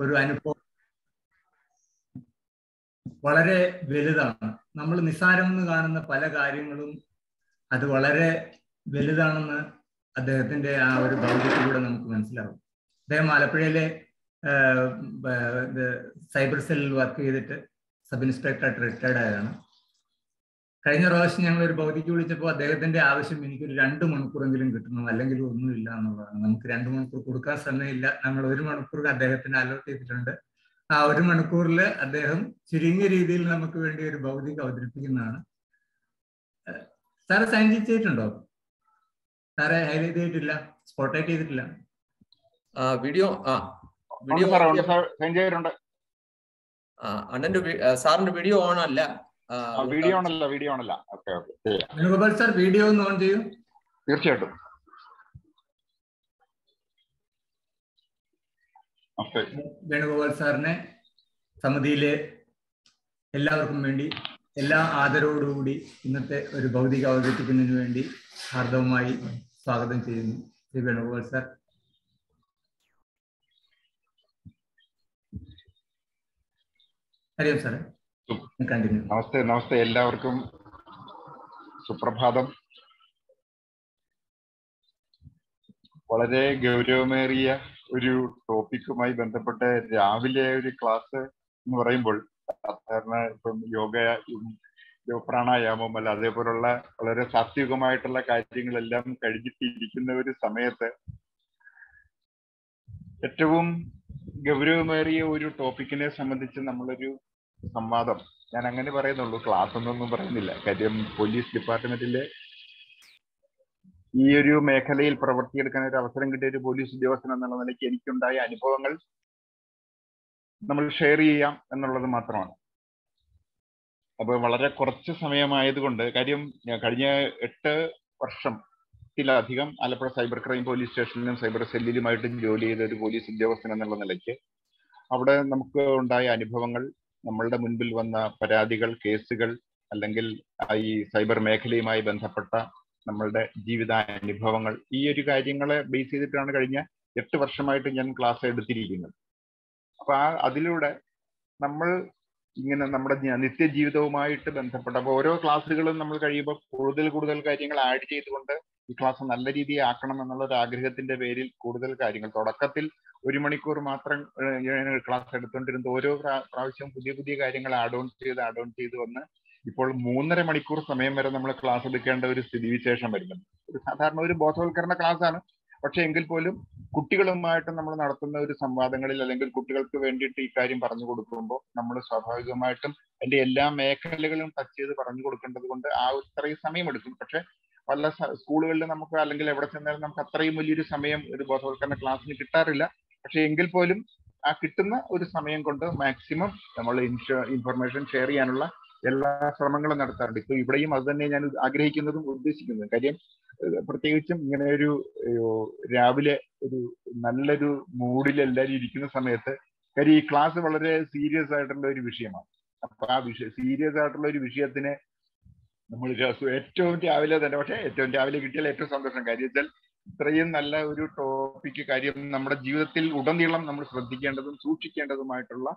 ഒരു അനുഭവം വളരെ വലുതാണ്. നമ്മൾ നിസ്സാരമെന്ന് കാണുന്ന പല കാര്യങ്ങളും അത് വളരെ വലുതാണെന്ന് അദ്ദേഹത്തിന്റെ ആ ഒരു ഭൗതികത്തിലൂടെ നമുക്ക് മനസ്സിലാവും. അദ്ദേഹം ആലപ്പുഴയിലെ സൈബർ സെല്ലിൽ വർക്ക് ചെയ്തിട്ട് സബ് ഇൻസ്പെക്ടർ റിട്ടയർഡ് ആയതാണ്. കഴിഞ്ഞ പ്രാവശ്യം ഞങ്ങൾ ഒരു ഭൗതിക്ക് വിളിച്ചപ്പോൾ അദ്ദേഹത്തിന്റെ ആവശ്യം എനിക്കൊരു രണ്ട് മണിക്കൂറെങ്കിലും കിട്ടണം അല്ലെങ്കിൽ ഒന്നുമില്ല എന്നുള്ളതാണ്. നമുക്ക് രണ്ട് മണിക്കൂർ കൊടുക്കാൻ സമയമില്ല. നമ്മൾ ഒരു മണിക്കൂർ അദ്ദേഹത്തിന് അലോട്ട് ചെയ്തിട്ടുണ്ട്. ആ ഒരു മണിക്കൂറിൽ അദ്ദേഹം ചുരുങ്ങിയ രീതിയിൽ നമുക്ക് വേണ്ടി ഒരു ഭൗതിക അവതരിപ്പിക്കുന്നതാണ്. സാറ് സൈൻ ചെയ്തിട്ടുണ്ടോ? സാറെ ഹൈലൈറ്റ് ചെയ്തിട്ടില്ല. സ്പോട്ടൈറ്റ് ചെയ്തിട്ടില്ല. വീഡിയോ ആ വീഡിയോ സൈൻ ചെയ്തിട്ടുണ്ട്. അണ്ണന്റെ സാറിന്റെ വീഡിയോ ഓൺ അല്ല. വീഡിയോ ആണല്ല വീഡിയോ ആണല്ല. Okay okay. Venugopal sir video ഒന്ന് ഓൺ ചെയ്യൂ. തീർച്ചയായിട്ടും. വേണുഗോപാൽ സാറിനെ സമിതിയിലെ എല്ലാവർക്കും വേണ്ടി എല്ലാ ആദരവോടുകൂടി ഇന്നത്തെ ഒരു ഭൗതിക അവതരിപ്പിക്കുന്നതിന് വേണ്ടി ഹാർദവമായി സ്വാഗതം ചെയ്യുന്നു ശ്രീ വേണുഗോപാൽ സാർ. അറിയാം സാറേ. കണ്ടിന്യൂ. നമസ്തേ നമസ്തേ എല്ലാവർക്കും. സുപ്രഭാതം. വളരെ ഗൗരവമേറിയ ഒരു ടോപ്പിക്കുമായി ബന്ധപ്പെട്ട രാവിലെ ഒരു ക്ലാസ് എന്ന് പറയുമ്പോൾ സാധാരണ ഇപ്പം യോഗ പ്രാണായാമം അല്ല അതേപോലുള്ള വളരെ സാത്വികമായിട്ടുള്ള കാര്യങ്ങളെല്ലാം കഴിഞ്ഞിട്ടിരിക്കുന്ന ഒരു സമയത്ത് ഏറ്റവും ഗൗരവമേറിയ ഒരു ടോപ്പിക്കിനെ സംബന്ധിച്ച് നമ്മളൊരു സംവാദം. ഞാൻ അങ്ങനെ പറയുന്നുള്ളൂ. ക്ലാസ് ഒന്നും പറയുന്നില്ല. കാര്യം പോലീസ് ഡിപ്പാർട്ട്മെന്റിലെ ഈ ഒരു മേഖലയിൽ പ്രവർത്തിയെടുക്കാൻ ഒരു അവസരം കിട്ടിയ ഒരു പോലീസ് ഉദ്യോഗസ്ഥൻ എന്നുള്ള നിലയ്ക്ക് എനിക്കുണ്ടായ അനുഭവങ്ങൾ നമ്മൾ ഷെയർ ചെയ്യാം എന്നുള്ളത് മാത്രമാണ്. അപ്പൊ വളരെ കുറച്ച് സമയമായതുകൊണ്ട് കാര്യം കഴിഞ്ഞ എട്ട് വർഷത്തിലധികം ആലപ്പുഴ സൈബർ ക്രൈം പോലീസ് സ്റ്റേഷനിലും സൈബർ സെല്ലിലുമായിട്ടും ജോലി ചെയ്ത ഒരു പോലീസ് ഉദ്യോഗസ്ഥൻ എന്നുള്ള നിലയ്ക്ക് അവിടെ നമുക്ക് ഉണ്ടായ അനുഭവങ്ങൾ നമ്മളുടെ മുൻപിൽ വന്ന പരാതികൾ കേസുകൾ അല്ലെങ്കിൽ ഈ സൈബർ മേഖലയുമായി ബന്ധപ്പെട്ട നമ്മളുടെ ജീവിതാനുഭവങ്ങൾ ഈ ഒരു കാര്യങ്ങളെ ബേസ് ചെയ്തിട്ടാണ് കഴിഞ്ഞ എട്ട് വർഷമായിട്ട് ഞാൻ ക്ലാസ് എടുത്തിരിക്കുന്നത്. അപ്പൊ ആ അതിലൂടെ നമ്മൾ ഇങ്ങനെ നമ്മുടെ നിത്യജീവിതവുമായിട്ട് ബന്ധപ്പെട്ട അപ്പൊ ഓരോ ക്ലാസ്സുകളും നമ്മൾ കഴിയുമ്പോൾ കൂടുതൽ കൂടുതൽ കാര്യങ്ങൾ ആഡ് ചെയ്തുകൊണ്ട് ഈ ക്ലാസ് നല്ല രീതിയിൽ ആക്കണം എന്നുള്ള ഒരു ആഗ്രഹത്തിന്റെ പേരിൽ കൂടുതൽ കാര്യങ്ങൾ. തുടക്കത്തിൽ ഒരു മണിക്കൂർ മാത്രം ക്ലാസ് എടുത്തുകൊണ്ടിരുന്ന ഓരോ പ്രാവശ്യം പുതിയ പുതിയ കാര്യങ്ങൾ ആഡ് ഓൺ ചെയ്ത് ആഡ് ഓൺ ചെയ്ത് വന്ന് ഇപ്പോൾ മൂന്നര മണിക്കൂർ സമയം വരെ നമ്മൾ ക്ലാസ് എടുക്കേണ്ട ഒരു സ്ഥിതിവിശേഷം വരുന്നുണ്ട്. ഒരു സാധാരണ ഒരു ബോധവൽക്കരണ ക്ലാസ് ആണ് പക്ഷെ എങ്കിൽ പോലും കുട്ടികളുമായിട്ട് നമ്മൾ നടത്തുന്ന ഒരു സംവാദങ്ങളിൽ അല്ലെങ്കിൽ കുട്ടികൾക്ക് വേണ്ടിയിട്ട് ഈ കാര്യം പറഞ്ഞു കൊടുക്കുമ്പോൾ നമ്മൾ സ്വാഭാവികമായിട്ടും അതിന്റെ എല്ലാ മേഖലകളും ടച്ച് ചെയ്ത് പറഞ്ഞു കൊടുക്കേണ്ടത് കൊണ്ട് ആ ഇത്രയും സമയമെടുക്കും പക്ഷെ പല സ്കൂളുകളിൽ നമുക്ക് അല്ലെങ്കിൽ എവിടെ ചെന്നാലും നമുക്ക് അത്രയും വലിയൊരു സമയം ഒരു ബോധവൽക്കരണ ക്ലാസ്സിന് കിട്ടാറില്ല. പക്ഷെ എങ്കിൽ പോലും ആ കിട്ടുന്ന ഒരു സമയം കൊണ്ട് മാക്സിമം നമ്മൾ ഇൻഫർമേഷൻ ഷെയർ ചെയ്യാനുള്ള എല്ലാ ശ്രമങ്ങളും നടത്താറുണ്ട്. ഇപ്പൊ ഇവിടെയും അത് തന്നെ ഞാൻ ആഗ്രഹിക്കുന്നതും ഉദ്ദേശിക്കുന്നതും. കാര്യം പ്രത്യേകിച്ചും ഇങ്ങനെ ഒരു രാവിലെ ഒരു നല്ലൊരു മൂഡിൽ എല്ലാവരും ഇരിക്കുന്ന സമയത്ത് കാര്യം ഈ ക്ലാസ് വളരെ സീരിയസ് ആയിട്ടുള്ള ഒരു വിഷയമാണ്. അപ്പൊ ആ വിഷയം സീരിയസ് ആയിട്ടുള്ള ഒരു വിഷയത്തിനെ നമ്മൾ ഏറ്റവും രാവിലെ തന്നെ പക്ഷേ ഏറ്റവും രാവിലെ കിട്ടിയാൽ ഏറ്റവും സന്തോഷം. കാര്യം വെച്ചാൽ ഇത്രയും നല്ല ഒരു ടോപ്പിക് കാര്യം നമ്മുടെ ജീവിതത്തിൽ ഉടനീളം നമ്മൾ ശ്രദ്ധിക്കേണ്ടതും സൂക്ഷിക്കേണ്ടതുമായിട്ടുള്ള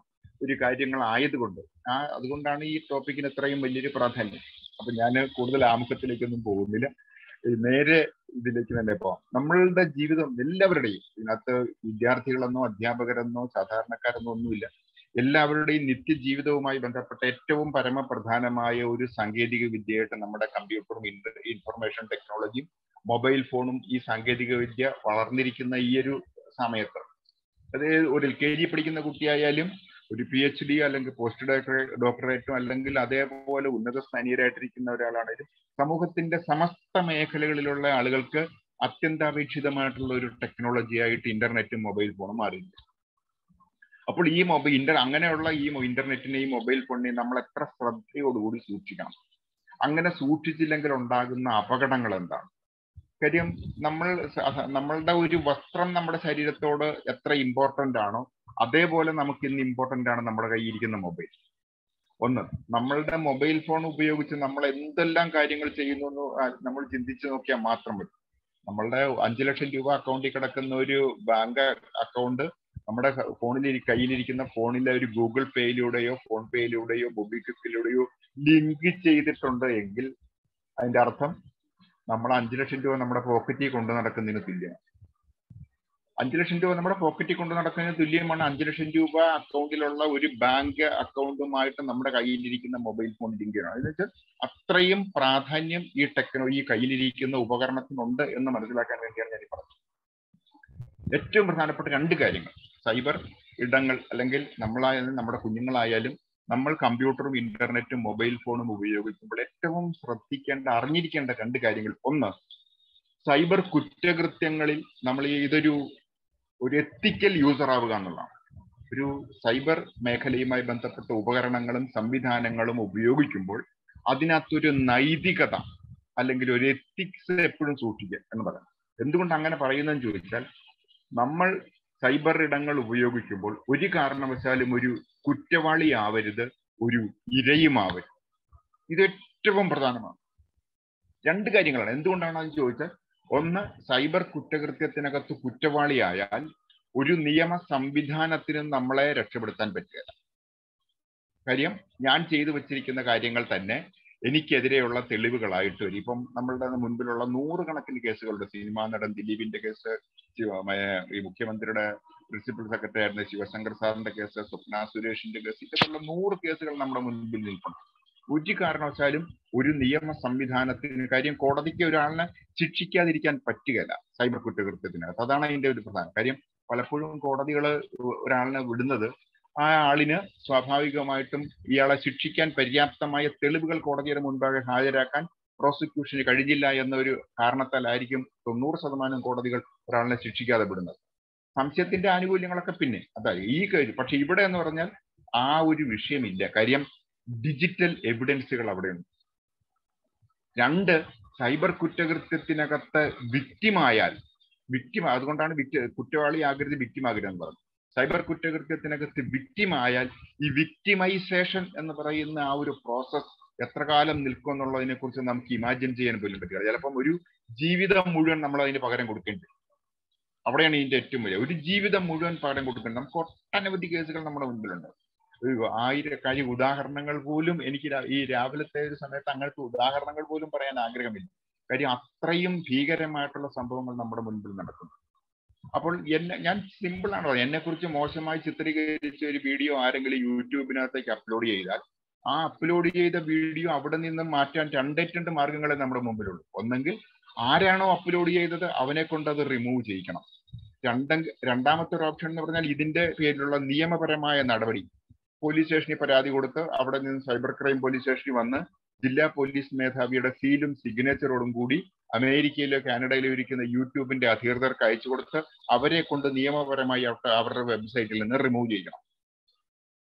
ഒരു കാര്യങ്ങൾ ആയതുകൊണ്ട്. ആ അതുകൊണ്ടാണ് ഈ ടോപ്പിക്കിന് ഇത്രയും വലിയൊരു പ്രാധാന്യം. അപ്പൊ ഞാൻ കൂടുതൽ ആമുഖത്തിലേക്കൊന്നും പോകുന്നില്ല. നേരെ ഇതിലേക്ക് തന്നെ പോവാം. നമ്മളുടെ ജീവിതം എല്ലാവരുടെയും ഇതിനകത്ത് വിദ്യാർത്ഥികളെന്നോ അധ്യാപകരെന്നോ സാധാരണക്കാരെന്നോ ഒന്നുമില്ല. എല്ലാവരുടെയും നിത്യജീവിതവുമായി ബന്ധപ്പെട്ട ഏറ്റവും പരമപ്രധാനമായ ഒരു സാങ്കേതിക വിദ്യയായിട്ട് നമ്മുടെ കമ്പ്യൂട്ടറും ഇൻഫർമേഷൻ ടെക്നോളജിയും മൊബൈൽ ഫോണും ഈ സാങ്കേതിക വിദ്യ വളർന്നിരിക്കുന്ന ഈ ഒരു സമയത്ത്. അത് ഒരു എൽ കെ ജി പഠിക്കുന്ന കുട്ടിയായാലും ഒരു പി എച്ച് ഡി അല്ലെങ്കിൽ പോസ്റ്റ് ഡോക്ടറേറ്റ് അല്ലെങ്കിൽ അതേപോലെ ഉന്നത സ്ഥാനീയരായിട്ടിരിക്കുന്ന ഒരാളാണെങ്കിലും സമൂഹത്തിന്റെ സമസ്ത മേഖലകളിലുള്ള ആളുകൾക്ക് അത്യന്താപേക്ഷിതമായിട്ടുള്ള ഒരു ടെക്നോളജി ആയിട്ട് ഇന്റർനെറ്റും മൊബൈൽ ഫോണും മാറിയിട്ടുണ്ട്. അപ്പോൾ ഈ മൊബൈൽ ഇന്റർ അങ്ങനെയുള്ള ഈ ഇന്റർനെറ്റിനെയും മൊബൈൽ ഫോണിനെയും നമ്മൾ എത്ര ശ്രദ്ധയോടുകൂടി സൂക്ഷിക്കണം. അങ്ങനെ സൂക്ഷിച്ചില്ലെങ്കിൽ ഉണ്ടാകുന്ന അപകടങ്ങൾ എന്താണ്? കാര്യം നമ്മൾ നമ്മളുടെ ഒരു വസ്ത്രം നമ്മുടെ ശരീരത്തോട് എത്ര ഇമ്പോർട്ടന്റ് ആണോ അതേപോലെ നമുക്ക് ഇന്ന് ഇമ്പോർട്ടന്റ് ആണ് നമ്മുടെ കയ്യിരിക്കുന്ന മൊബൈൽ. ഒന്ന് നമ്മളുടെ മൊബൈൽ ഫോൺ ഉപയോഗിച്ച് നമ്മൾ എന്തെല്ലാം കാര്യങ്ങൾ ചെയ്യുന്നു നമ്മൾ ചിന്തിച്ചു നോക്കിയാൽ മാത്രം മതി. നമ്മളുടെ അഞ്ചു ലക്ഷം രൂപ അക്കൗണ്ടിൽ കിടക്കുന്ന ഒരു ബാങ്ക് അക്കൗണ്ട് നമ്മുടെ ഫോണിൽ കയ്യിലിരിക്കുന്ന ഫോണിലെ ഒരു ഗൂഗിൾ പേയിലൂടെയോ ഫോൺ പേയിലൂടെയോ മൊബിക്വിക്കിലൂടെയോ ലിങ്ക് ചെയ്തിട്ടുണ്ട് എങ്കിൽ അതിന്റെ അർത്ഥം നമ്മൾ അഞ്ചു ലക്ഷം രൂപ നമ്മുടെ പോക്കറ്റിൽ കൊണ്ടു നടക്കുന്നതിന് തുല്യമാണ്. അഞ്ചു ലക്ഷം രൂപ നമ്മുടെ പോക്കറ്റിൽ കൊണ്ടു നടക്കുന്നതിന് തുല്യമാണ് അഞ്ചു ലക്ഷം രൂപ അക്കൗണ്ടിലുള്ള ഒരു ബാങ്ക് അക്കൗണ്ടുമായിട്ട് നമ്മുടെ കയ്യിലിരിക്കുന്ന മൊബൈൽ ഫോൺ ലിങ്ക് ചെയ്യണം. എന്ന് വെച്ചാൽ അത്രയും പ്രാധാന്യം ഈ ടെക്നോളജി കയ്യിലിരിക്കുന്ന ഉപകരണത്തിനുണ്ട് എന്ന് മനസ്സിലാക്കാൻ വേണ്ടിയാണ് ഞാൻ പറഞ്ഞത്. ഏറ്റവും പ്രധാനപ്പെട്ട രണ്ട് കാര്യങ്ങൾ. സൈബർ ഇടങ്ങൾ അല്ലെങ്കിൽ നമ്മളായാലും നമ്മുടെ കുഞ്ഞുങ്ങളായാലും നമ്മൾ കമ്പ്യൂട്ടറും ഇന്റർനെറ്റും മൊബൈൽ ഫോണും ഉപയോഗിക്കുമ്പോൾ ഏറ്റവും ശ്രദ്ധിക്കേണ്ട അറിഞ്ഞിരിക്കേണ്ട രണ്ട് കാര്യങ്ങൾ. ഒന്ന് സൈബർ കുറ്റകൃത്യങ്ങളിൽ നമ്മൾ ഇതൊരു ഒരു എത്തിക്കൽ യൂസർ ആവുക എന്നുള്ളതാണ്. ഒരു സൈബർ മേഖലയുമായി ബന്ധപ്പെട്ട ഉപകരണങ്ങളും സംവിധാനങ്ങളും ഉപയോഗിക്കുമ്പോൾ അതിനകത്തൊരു നൈതികത അല്ലെങ്കിൽ ഒരു എത്തിക്സ് എപ്പോഴും സൂക്ഷിക്കുക എന്ന് പറയാം എന്തുകൊണ്ട് അങ്ങനെ പറയുന്നതെന്ന് ചോദിച്ചാൽ നമ്മൾ സൈബർ ഇടങ്ങൾ ഉപയോഗിക്കുമ്പോൾ ഒരു കാരണവശാലും ഒരു കുറ്റവാളിയാവരുത് ഒരു ഇരയുമാവരുത്. ഇത് ഏറ്റവും പ്രധാനമാണ്. രണ്ട് കാര്യങ്ങളാണ്. എന്തുകൊണ്ടാണ് അത് ചോദിച്ചാൽ ഒന്ന് സൈബർ കുറ്റകൃത്യത്തിനകത്ത് കുറ്റവാളിയായാൽ ഒരു നിയമ സംവിധാനത്തിനും നമ്മളെ രക്ഷപ്പെടുത്താൻ പറ്റുക കാര്യം ഞാൻ ചെയ്തു വച്ചിരിക്കുന്ന കാര്യങ്ങൾ തന്നെ എനിക്കെതിരെയുള്ള തെളിവുകളായിട്ട് വരും. ഇപ്പം നമ്മളുടെ മുൻപിലുള്ള നൂറുകണക്കിന് കേസുകളുടെ സിനിമാ നടൻ ദിലീപിന്റെ കേസ് ഈ മുഖ്യമന്ത്രിയുടെ പ്രിൻസിപ്പൽ സെക്രട്ടറി ആയിരുന്ന ശിവശങ്കർ സാറിന്റെ കേസ് സ്വപ്ന സുരേഷിന്റെ കേസ് ഇത്തരത്തിലുള്ള നൂറ് കേസുകൾ നമ്മുടെ മുൻപിൽ നിൽക്കണം ഒരു കാരണവശാലും ഒരു നിയമ സംവിധാനത്തിന് കാര്യം കോടതിക്ക് ഒരാളിനെ ശിക്ഷിക്കാതിരിക്കാൻ പറ്റുകയില്ല സൈബർ കുറ്റകൃത്യത്തിനകത്ത്. അതാണ് അതിന്റെ ഒരു പ്രധാനം. കാര്യം പലപ്പോഴും കോടതികൾ ഒരാളിനെ വിടുന്നത് ആ ആളിന് സ്വാഭാവികമായിട്ടും ഇയാളെ ശിക്ഷിക്കാൻ പര്യാപ്തമായ തെളിവുകൾ കോടതിയുടെ മുൻപാകെ ഹാജരാക്കാൻ പ്രോസിക്യൂഷന് കഴിഞ്ഞില്ല എന്നൊരു കാരണത്താലായിരിക്കും തൊണ്ണൂറ് ശതമാനം കോടതികൾ ഒരാളിനെ ശിക്ഷിക്കാതെ വിടുന്നത്. സംശയത്തിന്റെ ആനുകൂല്യങ്ങളൊക്കെ പിന്നെ അതായത് ഈ കാര്യം. പക്ഷെ ഇവിടെ എന്ന് പറഞ്ഞാൽ ആ ഒരു വിഷയമില്ല. കാര്യം ഡിജിറ്റൽ എവിഡൻസുകൾ അവിടെയുണ്ട്. രണ്ട് സൈബർ കുറ്റകൃത്യത്തിനകത്ത് വിക്റ്റിമായാൽ വിക്റ്റിമ അതുകൊണ്ടാണ് വിറ്റ് കുറ്റവാളി ആകരുത് വിക്റ്റിമാകരുത് എന്ന് പറഞ്ഞത്. സൈബർ കുറ്റകൃത്യത്തിനകത്ത് വിക്റ്റിമായാൽ ഈ വിക്റ്റിമൈസേഷൻ എന്ന് പറയുന്ന ആ ഒരു പ്രോസസ് എത്ര കാലം നിൽക്കും എന്നുള്ളതിനെ കുറിച്ച് നമുക്ക് ഇമാജിൻ ചെയ്യാൻ പോലും പറ്റില്ല. ചിലപ്പം ഒരു ജീവിതം മുഴുവൻ നമ്മൾ അതിന് പകരം കൊടുക്കേണ്ടി അവിടെയാണ് ഇതിന്റെ ഏറ്റവും വലിയ. ഒരു ജീവിതം മുഴുവൻ പകരം കൊടുക്കേണ്ടത് നമുക്ക് ഒട്ടനവധി കേസുകൾ നമ്മുടെ മുൻപിലുണ്ട് ഒരു ആയിരക്കാരി ഉദാഹരണങ്ങൾ പോലും എനിക്ക് ഈ രാവിലത്തെ ഒരു സമയത്ത് അങ്ങനത്തെ ഉദാഹരണങ്ങൾ പോലും പറയാൻ ആഗ്രഹമില്ല. കാര്യം അത്രയും ഭീകരമായിട്ടുള്ള സംഭവങ്ങൾ നമ്മുടെ മുൻപിൽ നടക്കുന്നു. അപ്പോൾ എന്നെ ഞാൻ സിമ്പിൾ ആണ് എന്നെ കുറിച്ച് മോശമായി ചിത്രീകരിച്ച ഒരു വീഡിയോ ആരെങ്കിലും യൂട്യൂബിനകത്തേക്ക് അപ്ലോഡ് ചെയ്താൽ ആ അപ്ലോഡ് ചെയ്ത വീഡിയോ അവിടെ നിന്ന് മാറ്റാൻ രണ്ടേ രണ്ട് മാർഗങ്ങളെ നമ്മുടെ മുമ്പിലുള്ളൂ. ഒന്നെങ്കിൽ ആരാണോ അപ്ലോഡ് ചെയ്തത് അവനെ കൊണ്ട് അത് റിമൂവ് ചെയ്യിക്കണം. രണ്ട രണ്ടാമത്തെ ഒരു ഓപ്ഷൻ എന്ന് പറഞ്ഞാൽ ഇതിന്റെ പേരിലുള്ള നിയമപരമായ നടപടി. പോലീസ് സ്റ്റേഷനിൽ പരാതി കൊടുത്ത് അവിടെ നിന്ന് സൈബർ ക്രൈം പോലീസ് സ്റ്റേഷനിൽ വന്ന് ജില്ലാ പോലീസ് മേധാവിയുടെ സീലും സിഗ്നേച്ചറോടും കൂടി അമേരിക്കയിലോ കാനഡയിലോ ഇരിക്കുന്ന യൂട്യൂബിന്റെ അധികൃതർക്ക് അയച്ചു കൊടുത്ത് അവരെ കൊണ്ട് നിയമപരമായി അവരുടെ വെബ്സൈറ്റിൽ നിന്ന് റിമൂവ് ചെയ്യണം.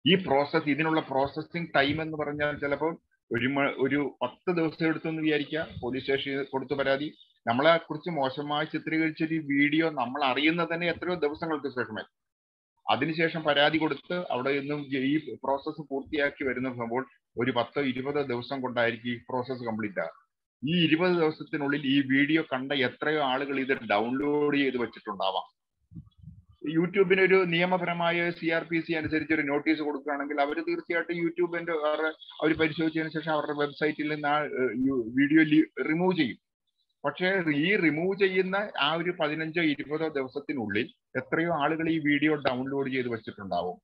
ഈ പ്രോസസ് ഇതിനുള്ള പ്രോസസ്സിംഗ് ടൈം എന്ന് പറഞ്ഞാൽ ചിലപ്പോൾ ഒരു ഒരു പത്ത് ദിവസം എടുത്തെന്ന് വിചാരിക്കുക. പോലീസ് സ്റ്റേഷനിൽ കൊടുത്തു പരാതി. നമ്മളെ കുറിച്ച് മോശമായി ചിത്രീകരിച്ച ഒരു വീഡിയോ നമ്മൾ അറിയുന്നത് തന്നെ എത്രയോ ദിവസങ്ങൾക്ക് ശേഷമായി. അതിനുശേഷം പരാതി കൊടുത്ത് അവിടെ നിന്നും ഈ പ്രോസസ്സ് പൂർത്തിയാക്കി വരുന്ന സംഭവം ഒരു പത്തോ ഇരുപതോ ദിവസം കൊണ്ടായിരിക്കും ഈ പ്രോസസ് കംപ്ലീറ്റ് ആകുക ഈ ഇരുപത് ദിവസത്തിനുള്ളിൽ ഈ വീഡിയോ കണ്ട എത്രയോ ആളുകൾ ഇത് ഡൗൺലോഡ് ചെയ്ത് വെച്ചിട്ടുണ്ടാവാം. യൂട്യൂബിന് ഒരു നിയമപരമായ സി ആർ പി സി അനുസരിച്ച് ഒരു നോട്ടീസ് കൊടുക്കുകയാണെങ്കിൽ അവർ തീർച്ചയായിട്ടും യൂട്യൂബിന്റെ അവർ പരിശോധിച്ചതിന് ശേഷം അവരുടെ വെബ്സൈറ്റിൽ നിന്ന് ആ വീഡിയോ റിമൂവ് ചെയ്യും. പക്ഷേ ഈ റിമൂവ് ചെയ്യുന്ന ആ ഒരു പതിനഞ്ചോ ഇരുപതോ ദിവസത്തിനുള്ളിൽ എത്രയോ ആളുകൾ ഈ വീഡിയോ ഡൗൺലോഡ് ചെയ്ത് വെച്ചിട്ടുണ്ടാവും.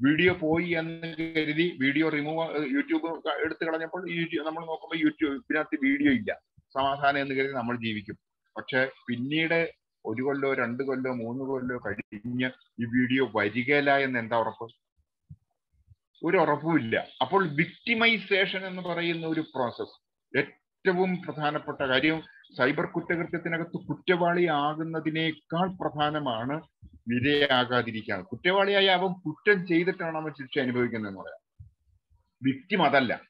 വീഡിയോ പോയി എന്ന് കരുതി വീഡിയോ റിമൂവ് യൂട്യൂബ് എടുത്തു കളഞ്ഞപ്പോൾ നമ്മൾ നോക്കുമ്പോൾ യൂട്യൂബിനകത്ത് വീഡിയോ ഇല്ല. സമാധാനം എന്ന് കരുതി നമ്മൾ ജീവിക്കും. പക്ഷെ പിന്നീട് ഒരു കൊല്ലോ രണ്ട് കൊല്ലോ മൂന്ന് കൊല്ലോ കഴിഞ്ഞ് ഈ വീഡിയോ വരികയില്ല എന്ന് എന്താ ഉറപ്പ്? ഒരു ഉറപ്പുമില്ല അപ്പോൾ വിക്ടിമൈസേഷൻ എന്ന് പറയുന്ന ഒരു പ്രോസസ് ഏറ്റവും പ്രധാനപ്പെട്ട കാര്യം സൈബർ കുറ്റകൃത്യത്തിനകത്ത് കുറ്റവാളിയാകുന്നതിനേക്കാൾ പ്രധാനമാണ് വിധേയാകാതിരിക്കുക കുറ്റവാളിയായ അവൻ കുറ്റം ചെയ്തിട്ടാണ് അവൻ ശിക്ഷ അനുഭവിക്കുന്നതെന്ന് പറയാം. വിക്ടിം അതല്ല.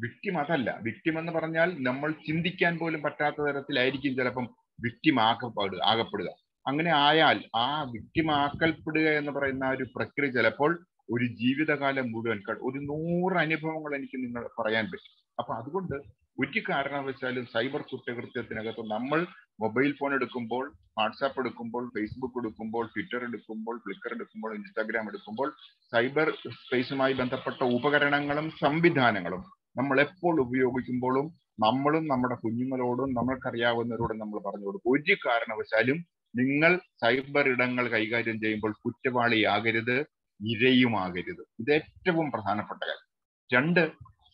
വിക്റ്റിം അതല്ല. വിക്റ്റിം എന്ന് പറഞ്ഞാൽ നമ്മൾ ചിന്തിക്കാൻ പോലും പറ്റാത്ത തരത്തിലായിരിക്കും ചിലപ്പം വിക്റ്റിം ആക്കപ്പെടുക ആകപ്പെടുക. അങ്ങനെ ആയാൽ ആ വിക്റ്റിം ആക്കൽപ്പെടുക എന്ന് പറയുന്ന ഒരു പ്രക്രിയ ചിലപ്പോൾ ഒരു ജീവിതകാലം മുഴുവൻ ഒരു നൂറ് അനുഭവങ്ങൾ എനിക്ക് നിങ്ങൾ പറയാൻ പറ്റും. അപ്പൊ അതുകൊണ്ട് ഒരു കാരണവശാലും സൈബർ കുറ്റകൃത്യത്തിനകത്ത് നമ്മൾ മൊബൈൽ ഫോൺ എടുക്കുമ്പോൾ വാട്സാപ്പ് എടുക്കുമ്പോൾ ഫേസ്ബുക്ക് എടുക്കുമ്പോൾ ട്വിറ്റർ എടുക്കുമ്പോൾ ഫ്ലിക്കർ എടുക്കുമ്പോൾ ഇൻസ്റ്റാഗ്രാം എടുക്കുമ്പോൾ സൈബർ സ്പേസുമായി ബന്ധപ്പെട്ട ഉപകരണങ്ങളും സംവിധാനങ്ങളും നമ്മൾ എപ്പോൾ ഉപയോഗിക്കുമ്പോഴും നമ്മളും നമ്മുടെ കുഞ്ഞുങ്ങളോടും നമ്മൾക്കറിയാവുന്നവരോടും നമ്മൾ പറഞ്ഞു കൊടുക്കും. ഒരു കാരണവശാലും നിങ്ങൾ സൈബർ ഇടങ്ങൾ കൈകാര്യം ചെയ്യുമ്പോൾ കുറ്റവാളിയാകരുത് ഇരയുമാകരുത്. ഇത് ഏറ്റവും പ്രധാനപ്പെട്ട കാര്യം. രണ്ട്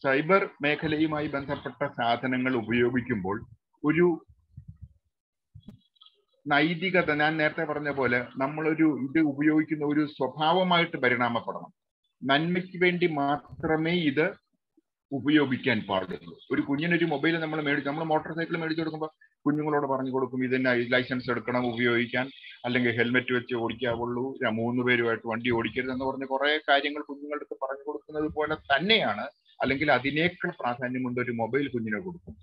സൈബർ മേഖലയുമായി ബന്ധപ്പെട്ട സാധനങ്ങൾ ഉപയോഗിക്കുമ്പോൾ ഒരു നൈതികത ഞാൻ നേരത്തെ പറഞ്ഞ പോലെ നമ്മളൊരു ഇത് ഉപയോഗിക്കുന്ന ഒരു സ്വഭാവമായിട്ട് പരിണാമപ്പെടണം. നന്മയ്ക്ക് വേണ്ടി മാത്രമേ ഇത് ഉപയോഗിക്കാൻ പാടുള്ളൂ. ഒരു കുഞ്ഞിനൊരു മൊബൈൽ നമ്മൾ മേടിച്ച് നമ്മൾ മോട്ടോർ സൈക്കിൾ മേടിച്ചു കൊടുക്കുമ്പോൾ കുഞ്ഞുങ്ങളോട് പറഞ്ഞു കൊടുക്കും ഇതിന് ലൈസൻസ് എടുക്കണം ഉപയോഗിക്കാൻ. അല്ലെങ്കിൽ ഹെൽമെറ്റ് വെച്ച് ഓടിക്കാവുള്ളൂ. മൂന്ന് പേരുമായിട്ട് വണ്ടി ഓടിക്കരുത് എന്ന് പറഞ്ഞ് കുറെ കാര്യങ്ങൾ കുഞ്ഞുങ്ങളുടെ അടുത്ത് പറഞ്ഞു കൊടുക്കുന്നത് പോലെ തന്നെയാണ് അല്ലെങ്കിൽ അതിനേക്കാൾ പ്രാധാന്യം കൊണ്ട് ഒരു മൊബൈൽ കുഞ്ഞിനെ കൊടുക്കും.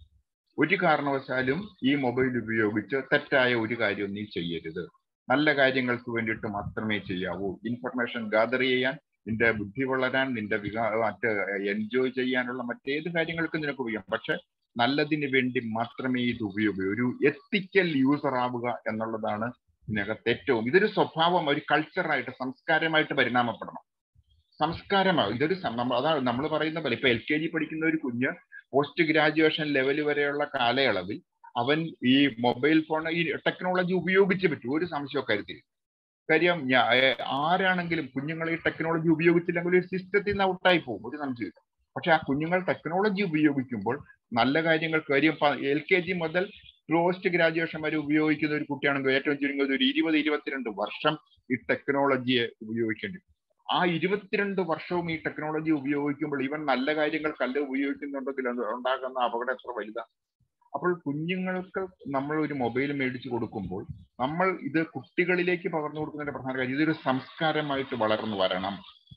ഒരു കാരണവശാലും ഈ മൊബൈൽ ഉപയോഗിച്ച് തെറ്റായ ഒരു കാര്യം നീ ചെയ്യരുത്. നല്ല കാര്യങ്ങൾക്ക് വേണ്ടിയിട്ട് മാത്രമേ ചെയ്യാവൂ. ഇൻഫർമേഷൻ ഗാദർ ചെയ്യാൻ നിന്റെ ബുദ്ധി വളരാൻ നിന്റെ മറ്റ് എൻജോയ് ചെയ്യാനുള്ള മറ്റേത് കാര്യങ്ങൾക്കും നിനക്ക് ഉപയോഗിക്കാം. പക്ഷെ നല്ലതിന് വേണ്ടി മാത്രമേ ഇത് ഉപയോഗിക്കൂ. ഒരു എത്തിക്കൽ യൂസർ ആവുക എന്നുള്ളതാണ് ഇതിനകത്ത് ഏറ്റവും ഇതൊരു സ്വഭാവം ഒരു കൾച്ചറായിട്ട് സംസ്കാരമായിട്ട് പരിണാമപ്പെടണം. സംസ്കാരമാകും ഇതൊരു നമ്മൾ അതാണ് നമ്മൾ പറയുന്ന പോലെ ഇപ്പൊ എൽ കെ ജി പഠിക്കുന്ന ഒരു കുഞ്ഞ് പോസ്റ്റ് ഗ്രാജുവേഷൻ ലെവൽ വരെയുള്ള കാലയളവിൽ അവൻ ഈ മൊബൈൽ ഫോൺ ഈ ടെക്നോളജി ഉപയോഗിച്ച് പറ്റും. ഒരു സംശയം കരുതി കാര്യം ആരാണെങ്കിലും കുഞ്ഞുങ്ങൾ ഈ ടെക്നോളജി ഉപയോഗിച്ചില്ലെങ്കിൽ ഒരു സിസ്റ്റത്തിൽ നിന്ന് ഔട്ടായി പോകും. ഒരു സംശയം പക്ഷെ ആ കുഞ്ഞുങ്ങൾ ടെക്നോളജി ഉപയോഗിക്കുമ്പോൾ നല്ല കാര്യങ്ങൾ കാര്യം എൽ കെ ജി മുതൽ പോസ്റ്റ് ഗ്രാജുവേഷൻ വരെ ഉപയോഗിക്കുന്ന ഒരു കുട്ടിയാണെങ്കിൽ ഏറ്റവും ചുരുങ്ങിയത് ഒരു ഇരുപത് ഇരുപത്തിരണ്ട് വർഷം ഈ ടെക്നോളജിയെ ഉപയോഗിക്കേണ്ടി ആ ഇരുപത്തിരണ്ട് വർഷവും ഈ ടെക്നോളജി ഉപയോഗിക്കുമ്പോൾ ഇവൻ നല്ല കാര്യങ്ങൾ കാര്യങ്ങൾക്കല്ല ഉപയോഗിക്കുന്നുണ്ടെങ്കിൽ ഉണ്ടാകുന്ന അപകടം എത്ര വലുതാണ് അപ്പോൾ കുഞ്ഞുങ്ങൾക്ക് നമ്മൾ ഒരു മൊബൈൽ മേടിച്ചു കൊടുക്കുമ്പോൾ നമ്മൾ ഇത് കുട്ടികളിലേക്ക് പകർന്നു കൊടുക്കുന്നതിന്റെ പ്രധാന കാര്യം ഇതൊരു സംസ്കാരമായിട്ട് വളർന്നു വരണം.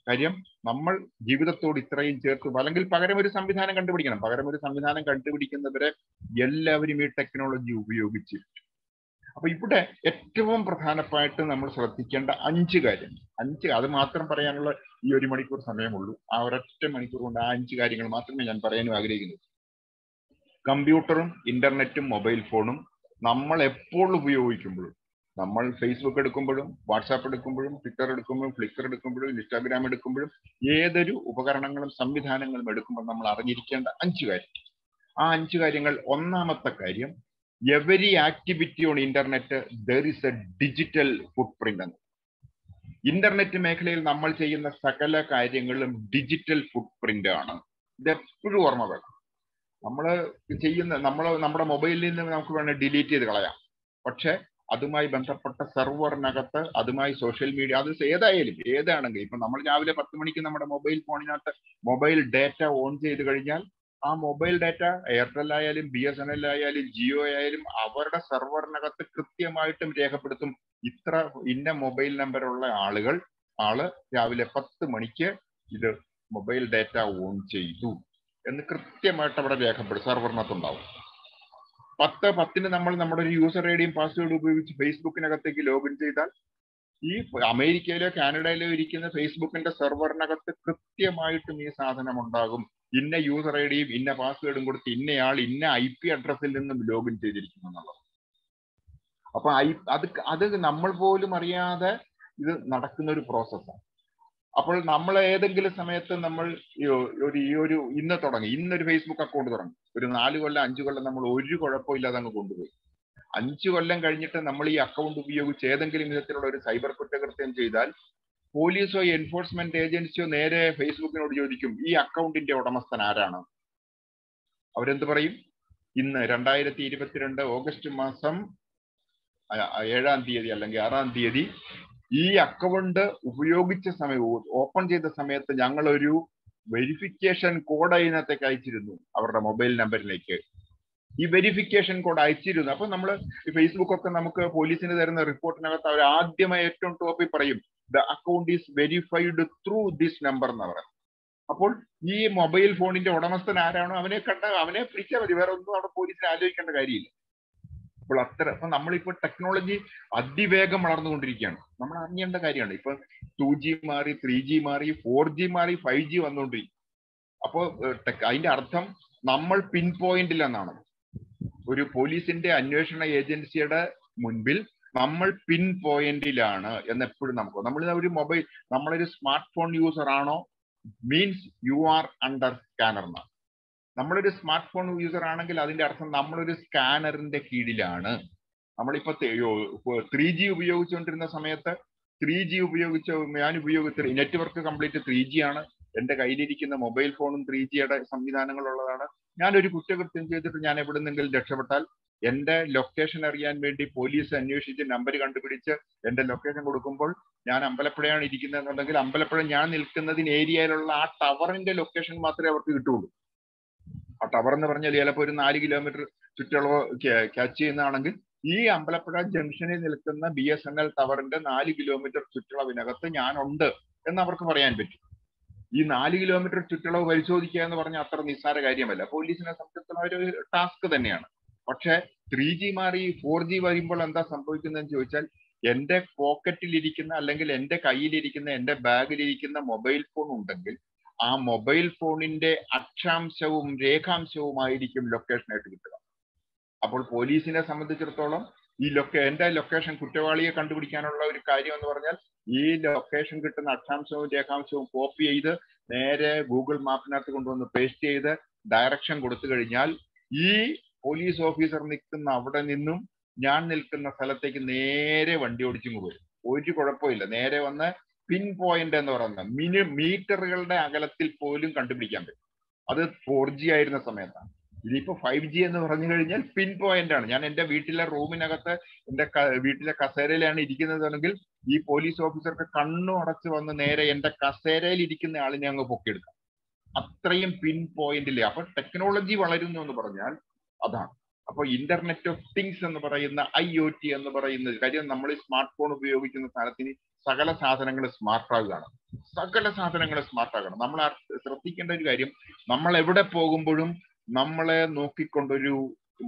കാര്യം നമ്മൾ ജീവിതത്തോട് ഇത്രയും ചേർത്ത് അല്ലെങ്കിൽ പകരം ഒരു സംവിധാനം കണ്ടുപിടിക്കണം. പകരം ഒരു സംവിധാനം കണ്ടുപിടിക്കുന്നവരെ എല്ലാവരും ഈ ടെക്നോളജി ഉപയോഗിച്ച് അപ്പൊ ഇവിടെ ഏറ്റവും പ്രധാനമായിട്ട് നമ്മൾ ശ്രദ്ധിക്കേണ്ട അഞ്ച് കാര്യങ്ങൾ. അഞ്ച് അത് മാത്രം പറയാനുള്ള ഈ ഒരു മണിക്കൂർ സമയമുള്ളൂ. ആ ഒരൊറ്റ മണിക്കൂർ കൊണ്ട് ആ അഞ്ച് കാര്യങ്ങൾ മാത്രമേ ഞാൻ പറയാനും ആഗ്രഹിക്കുന്നു. കമ്പ്യൂട്ടറും ഇന്റർനെറ്റും മൊബൈൽ ഫോണും നമ്മൾ എപ്പോൾ ഉപയോഗിക്കുമ്പോഴും നമ്മൾ ഫേസ്ബുക്ക് എടുക്കുമ്പോഴും വാട്സാപ്പ് എടുക്കുമ്പോഴും ട്വിറ്റർ എടുക്കുമ്പോഴും ഫ്ലിക്കർ എടുക്കുമ്പോഴും ഇൻസ്റ്റാഗ്രാം എടുക്കുമ്പോഴും ഏതൊരു ഉപകരണങ്ങളും സംവിധാനങ്ങളും എടുക്കുമ്പോൾ നമ്മൾ അറിഞ്ഞിരിക്കേണ്ട അഞ്ച് കാര്യം ആ അഞ്ച് കാര്യങ്ങൾ ഒന്നാമത്തെ കാര്യം every activity on internet there is a digital footprint എന്ന് ഇന്റർനെറ്റ് മേഖലയിൽ നമ്മൾ ചെയ്യുന്ന സകല കാര്യങ്ങളും ഡിജിറ്റൽ ഫുട് പ്രിന്റ് ആണ്. ഇത് എപ്പോഴും ഓർമ്മ വേണം. നമ്മൾ ചെയ്യുന്ന നമ്മൾ നമ്മുടെ മൊബൈലിൽ നിന്ന് നമുക്ക് വേണേൽ ഡിലീറ്റ് ചെയ്ത് കളയാം. പക്ഷെ അതുമായി ബന്ധപ്പെട്ട സെർവറിനകത്ത് അതുമായി സോഷ്യൽ മീഡിയ അത് ഏതായാലും ഏതാണെങ്കിലും ഇപ്പൊ നമ്മൾ രാവിലെ പത്ത് മണിക്ക് നമ്മുടെ മൊബൈൽ ഫോണിനകത്ത് മൊബൈൽ ഡാറ്റ ഓൺ ചെയ്ത് കഴിഞ്ഞാൽ ആ മൊബൈൽ ഡാറ്റ എയർടെൽ ആയാലും ബി എസ് എൻ എൽ ആയാലും ജിയോ ആയാലും അവരുടെ സെർവറിനകത്ത് കൃത്യമായിട്ടും രേഖപ്പെടുത്തും. ഇത്ര ഇന്ന മൊബൈൽ നമ്പറുള്ള ആളുകൾ ആൾ രാവിലെ പത്ത് മണിക്ക് ഇത് മൊബൈൽ ഡാറ്റ ഓൺ ചെയ്തു എന്ന് കൃത്യമായിട്ട് അവിടെ രേഖപ്പെടും. സെർവറിനകത്തുണ്ടാവും പത്ത് പത്തിന് നമ്മൾ നമ്മുടെ ഒരു യൂസർ ഐ ഡിയും പാസ്വേഡും ഉപയോഗിച്ച് ഫേസ്ബുക്കിനകത്തേക്ക് ലോഗിൻ ചെയ്താൽ ഈ അമേരിക്കയിലോ കാനഡയിലോ ഇരിക്കുന്ന ഫേസ്ബുക്കിന്റെ സെർവറിനകത്ത് കൃത്യമായിട്ടും ഈ സാധനം ഉണ്ടാകും. ഇന്ന യൂസർ ഐ ഡിയും ഇന്ന പാസ്വേഡും കൊടുത്ത് ഇന്നയാൾ ഇന്ന ഐ പി അഡ്രസ്സിൽ നിന്നും ലോഗിൻ ചെയ്തിരിക്കുന്നു എന്നുള്ളത്. അപ്പൊ ഐ അത് അത് നമ്മൾ പോലും അറിയാതെ ഇത് നടക്കുന്ന ഒരു പ്രോസസ്സാണ് അപ്പോൾ നമ്മൾ ഏതെങ്കിലും സമയത്ത് നമ്മൾ ഒരു ഈ ഒരു ഇന്ന് തുടങ്ങി ഇന്നൊരു ഫേസ്ബുക്ക് അക്കൗണ്ട് തുടങ്ങി. ഒരു നാല് കൊല്ലം അഞ്ചു കൊല്ലം നമ്മൾ ഒരു കുഴപ്പമില്ലാതെ അങ്ങ് കൊണ്ടുപോയി. അഞ്ചു കൊല്ലം കഴിഞ്ഞിട്ട് നമ്മൾ ഈ അക്കൗണ്ട് ഉപയോഗിച്ച് ഏതെങ്കിലും വിധത്തിലുള്ള ഒരു സൈബർ കുറ്റകൃത്യം ചെയ്താൽ പോലീസോ എൻഫോഴ്സ്മെന്റ് ഏജൻസിയോ നേരെ ഫേസ്ബുക്കിനോട് ചോദിക്കും ഈ അക്കൗണ്ടിന്റെ ഉടമസ്ഥൻ ആരാണ്? അവരെന്ത് പറയും? ഇന്ന് രണ്ടായിരത്തി ഇരുപത്തിരണ്ട് ഓഗസ്റ്റ് മാസം ഏഴാം തീയതി അല്ലെങ്കിൽ ആറാം തീയതി ഈ അക്കൗണ്ട് ഉപയോഗിച്ച സമയം ഓപ്പൺ ചെയ്ത സമയത്ത് ഞങ്ങൾ ഒരു വെരിഫിക്കേഷൻ കോഡ് അതിനകത്തേക്ക് അയച്ചിരുന്നു അവരുടെ മൊബൈൽ നമ്പറിലേക്ക്. ഈ വെരിഫിക്കേഷൻ കോഡ് അയച്ചിരുന്നു. അപ്പൊ നമ്മൾ ഫേസ്ബുക്കൊക്കെ നമുക്ക് പോലീസിന് തരുന്ന റിപ്പോർട്ടിനകത്ത് അവർ ആദ്യമായി ഏറ്റവും ടോപ്പിൽ പറയും the account is verified through this number എന്ന് പറയുന്നത്. അപ്പോൾ ഈ മൊബൈൽ ഫോണിന്റെ ഉടമസ്ഥൻ ആരാണോ അവനെ കണ്ട അവനെ പിടിച്ചാൽ മതി. വേറെ ഒന്നും അവിടെ പോലീസിന് ആലോചിക്കേണ്ട കാര്യമില്ല. അപ്പോൾ അത്ര അപ്പൊ നമ്മളിപ്പോ ടെക്നോളജി അതിവേഗം വളർന്നുകൊണ്ടിരിക്കുകയാണ്. നമ്മൾ അറിയേണ്ട കാര്യമാണ്. ഇപ്പൊ ടു ജി മാറി ത്രീ ജി മാറി ഫോർ ജി മാറി ഫൈവ് ജി വന്നുകൊണ്ടിരിക്കും അപ്പോൾ അതിന്റെ അർത്ഥം നമ്മൾ പിൻ പോയിന്റിലെന്നാണ് ഒരു പോലീസിന്റെ അന്വേഷണ ഏജൻസിയുടെ മുൻപിൽ നമ്മൾ പിൻ പോയിന്റിലാണ് എന്ന് എപ്പോഴും നമുക്ക് നമ്മൾ ഒരു മൊബൈൽ നമ്മളൊരു സ്മാർട്ട് ഫോൺ യൂസർ ആണോ? Means you are under scanner എന്നാണ്. നമ്മളൊരു സ്മാർട്ട് ഫോൺ യൂസർ ആണെങ്കിൽ അതിന്റെ അർത്ഥം നമ്മളൊരു സ്കാനറിന്റെ കീഴിലാണ്. നമ്മളിപ്പോ ത്രീ ജി ഉപയോഗിച്ചുകൊണ്ടിരുന്ന സമയത്ത് ത്രീ ജി ഉപയോഗിച്ച ഞാൻ ഉപയോഗിച്ച നെറ്റ്വർക്ക് കംപ്ലീറ്റ് ത്രീ ജി ആണ്. എന്റെ കയ്യിലിരിക്കുന്ന മൊബൈൽ ഫോണും ത്രീ ജിയുടെ സംവിധാനങ്ങളുള്ളതാണ്. ഞാനൊരു കുറ്റകൃത്യം ചെയ്തിട്ട് ഞാൻ എവിടെ നിന്നെങ്കിലും രക്ഷപ്പെട്ടാൽ എന്റെ ലൊക്കേഷൻ അറിയാൻ വേണ്ടി പോലീസ് അന്വേഷിച്ച് നമ്പർ കണ്ടുപിടിച്ച് എന്റെ ലൊക്കേഷൻ കൊടുക്കുമ്പോൾ ഞാൻ അമ്പലപ്പുഴയാണ് ഇരിക്കുന്നതെന്നുണ്ടെങ്കിൽ അമ്പലപ്പുഴ ഞാൻ നിൽക്കുന്നതിന് ഏരിയയിലുള്ള ആ ടവറിന്റെ ലൊക്കേഷൻ മാത്രമേ അവർക്ക് കിട്ടുള്ളൂ ആ ടവർ എന്ന് പറഞ്ഞാൽ ചിലപ്പോൾ ഒരു നാല് കിലോമീറ്റർ ചുറ്റളവ് ക്യാച്ച് ചെയ്യുന്നതാണെങ്കിൽ ഈ അമ്പലപ്പുഴ ജംഗ്ഷനിൽ നിൽക്കുന്ന ബി എസ് എൻ എൽ ടവറിന്റെ നാല് കിലോമീറ്റർ ചുറ്റളവിനകത്ത് ഞാനുണ്ട് എന്ന് അവർക്ക് പറയാൻ പറ്റും. ഈ നാല് കിലോമീറ്റർ ചുറ്റളവ് പരിശോധിക്കുക എന്ന് പറഞ്ഞാൽ അത്ര നിസ്സാര കാര്യമല്ല. പോലീസിനെ സംബന്ധിച്ചിടത്തോളം ഒരു ടാസ്ക് തന്നെയാണ്. പക്ഷെ ത്രീ ജി മാറി ഫോർ ജി വരുമ്പോൾ എന്താ സംഭവിക്കുന്നതെന്ന് ചോദിച്ചാൽ എന്റെ പോക്കറ്റിലിരിക്കുന്ന അല്ലെങ്കിൽ എന്റെ കയ്യിലിരിക്കുന്ന എന്റെ ബാഗിലിരിക്കുന്ന മൊബൈൽ ഫോൺ ഉണ്ടെങ്കിൽ ആ മൊബൈൽ ഫോണിന്റെ അക്ഷാംശവും രേഖാംശവുമായിരിക്കും ലൊക്കേഷനായിട്ട് കിട്ടുക. അപ്പോൾ പോലീസിനെ സംബന്ധിച്ചിടത്തോളം ഈ ലൊക്കെ എന്റെ ലൊക്കേഷൻ കുറ്റവാളിയെ കണ്ടുപിടിക്കാനുള്ള ഒരു കാര്യം എന്ന് പറഞ്ഞാൽ ഈ ലൊക്കേഷൻ കിട്ടുന്ന അക്ഷാംശവും രേഖാംശവും കോപ്പി ചെയ്ത് നേരെ ഗൂഗിൾ മാപ്പിനകത്ത് കൊണ്ടുവന്ന് പേസ്റ്റ് ചെയ്ത് ഡയറക്ഷൻ കൊടുത്തു കഴിഞ്ഞാൽ ഈ പോലീസ് ഓഫീസർ നിൽക്കുന്ന അവിടെ നിന്നും ഞാൻ നിൽക്കുന്ന സ്ഥലത്തേക്ക് നേരെ വണ്ടി ഓടിച്ചു വരും ഒരു കുഴപ്പമില്ല. നേരെ വന്ന് പിൻ പോയിന്റ് എന്ന് പറയുന്നത് മിനി മീറ്ററുകളുടെ അകലത്തിൽ പോലും കണ്ടുപിടിക്കാൻ പറ്റും. അത് ഫോർ ജി ആയിരുന്ന സമയത്താണ്. ഇതിപ്പോ ഫൈവ് ജി എന്ന് പറഞ്ഞു കഴിഞ്ഞാൽ പിൻ പോയിന്റ് ആണ്. ഞാൻ എന്റെ വീട്ടിലെ റൂമിനകത്ത് എന്റെ വീട്ടിലെ കസേരയിലാണ് ഇരിക്കുന്നതെങ്കിൽ ഈ പോലീസ് ഓഫീസർക്ക് കണ്ണു അടച്ച് വന്ന് നേരെ എന്റെ കസേരയിൽ ഇരിക്കുന്ന ആളിനെ അങ്ങ് പൊക്കിയെടുക്കാം. അത്രയും പിൻ പോയിന്റിലെ അപ്പൊ ടെക്നോളജി വളരുന്നു എന്ന് പറഞ്ഞാൽ അതാണ്. അപ്പോൾ ഇന്റർനെറ്റ് ഓഫ് തിങ്സ് എന്ന് പറയുന്ന ഐ ഒ ടി എന്ന് പറയുന്ന കാര്യം നമ്മൾ ഈ സ്മാർട്ട് ഫോൺ ഉപയോഗിക്കുന്ന സ്ഥലത്തിന് സകല സാധനങ്ങൾ സ്മാർട്ട് ആകുകയാണ്. സകല സാധനങ്ങൾ സ്മാർട്ട് ആകണം നമ്മൾ ശ്രദ്ധിക്കേണ്ട ഒരു കാര്യം നമ്മൾ എവിടെ പോകുമ്പോഴും നമ്മളെ നോക്കിക്കൊണ്ടൊരു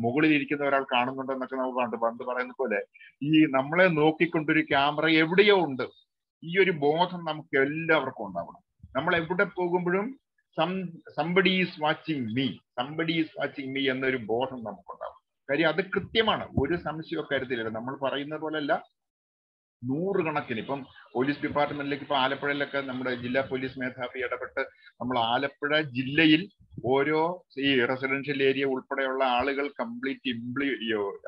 മുകളിൽ ഇരിക്കുന്ന ഒരാൾ കാണുന്നുണ്ടെന്നൊക്കെ നമ്മൾ പണ്ട് പണ്ട് പറയുന്ന പോലെ ഈ നമ്മളെ നോക്കിക്കൊണ്ടൊരു ക്യാമറ എവിടെയോ ഉണ്ട്. ഈ ഒരു ബോധം നമുക്ക് എല്ലാവർക്കും ഉണ്ടാവണം. നമ്മൾ എവിടെ പോകുമ്പോഴും somebody watching me somebody is watching me എന്നൊരു ബോധം നമുക്കുണ്ടാവും. കാര്യം അത് കൃത്യമാണ്. ഒരു സംശയവും കരുതില്ല നമ്മൾ പറയുന്ന പോലെയല്ല. നൂറുകണക്കിന് ഇപ്പം പോലീസ് ഡിപ്പാർട്ട്മെന്റിലേക്ക് ഇപ്പൊ ആലപ്പുഴയിലൊക്കെ നമ്മുടെ ജില്ലാ പോലീസ് മേധാവി ഇടപെട്ട് നമ്മൾ ആലപ്പുഴ ജില്ലയിൽ ഓരോ ഈ റെസിഡൻഷ്യൽ ഏരിയ ഉൾപ്പെടെയുള്ള ആളുകൾ കംപ്ലീറ്റ് ഇംപ്ലി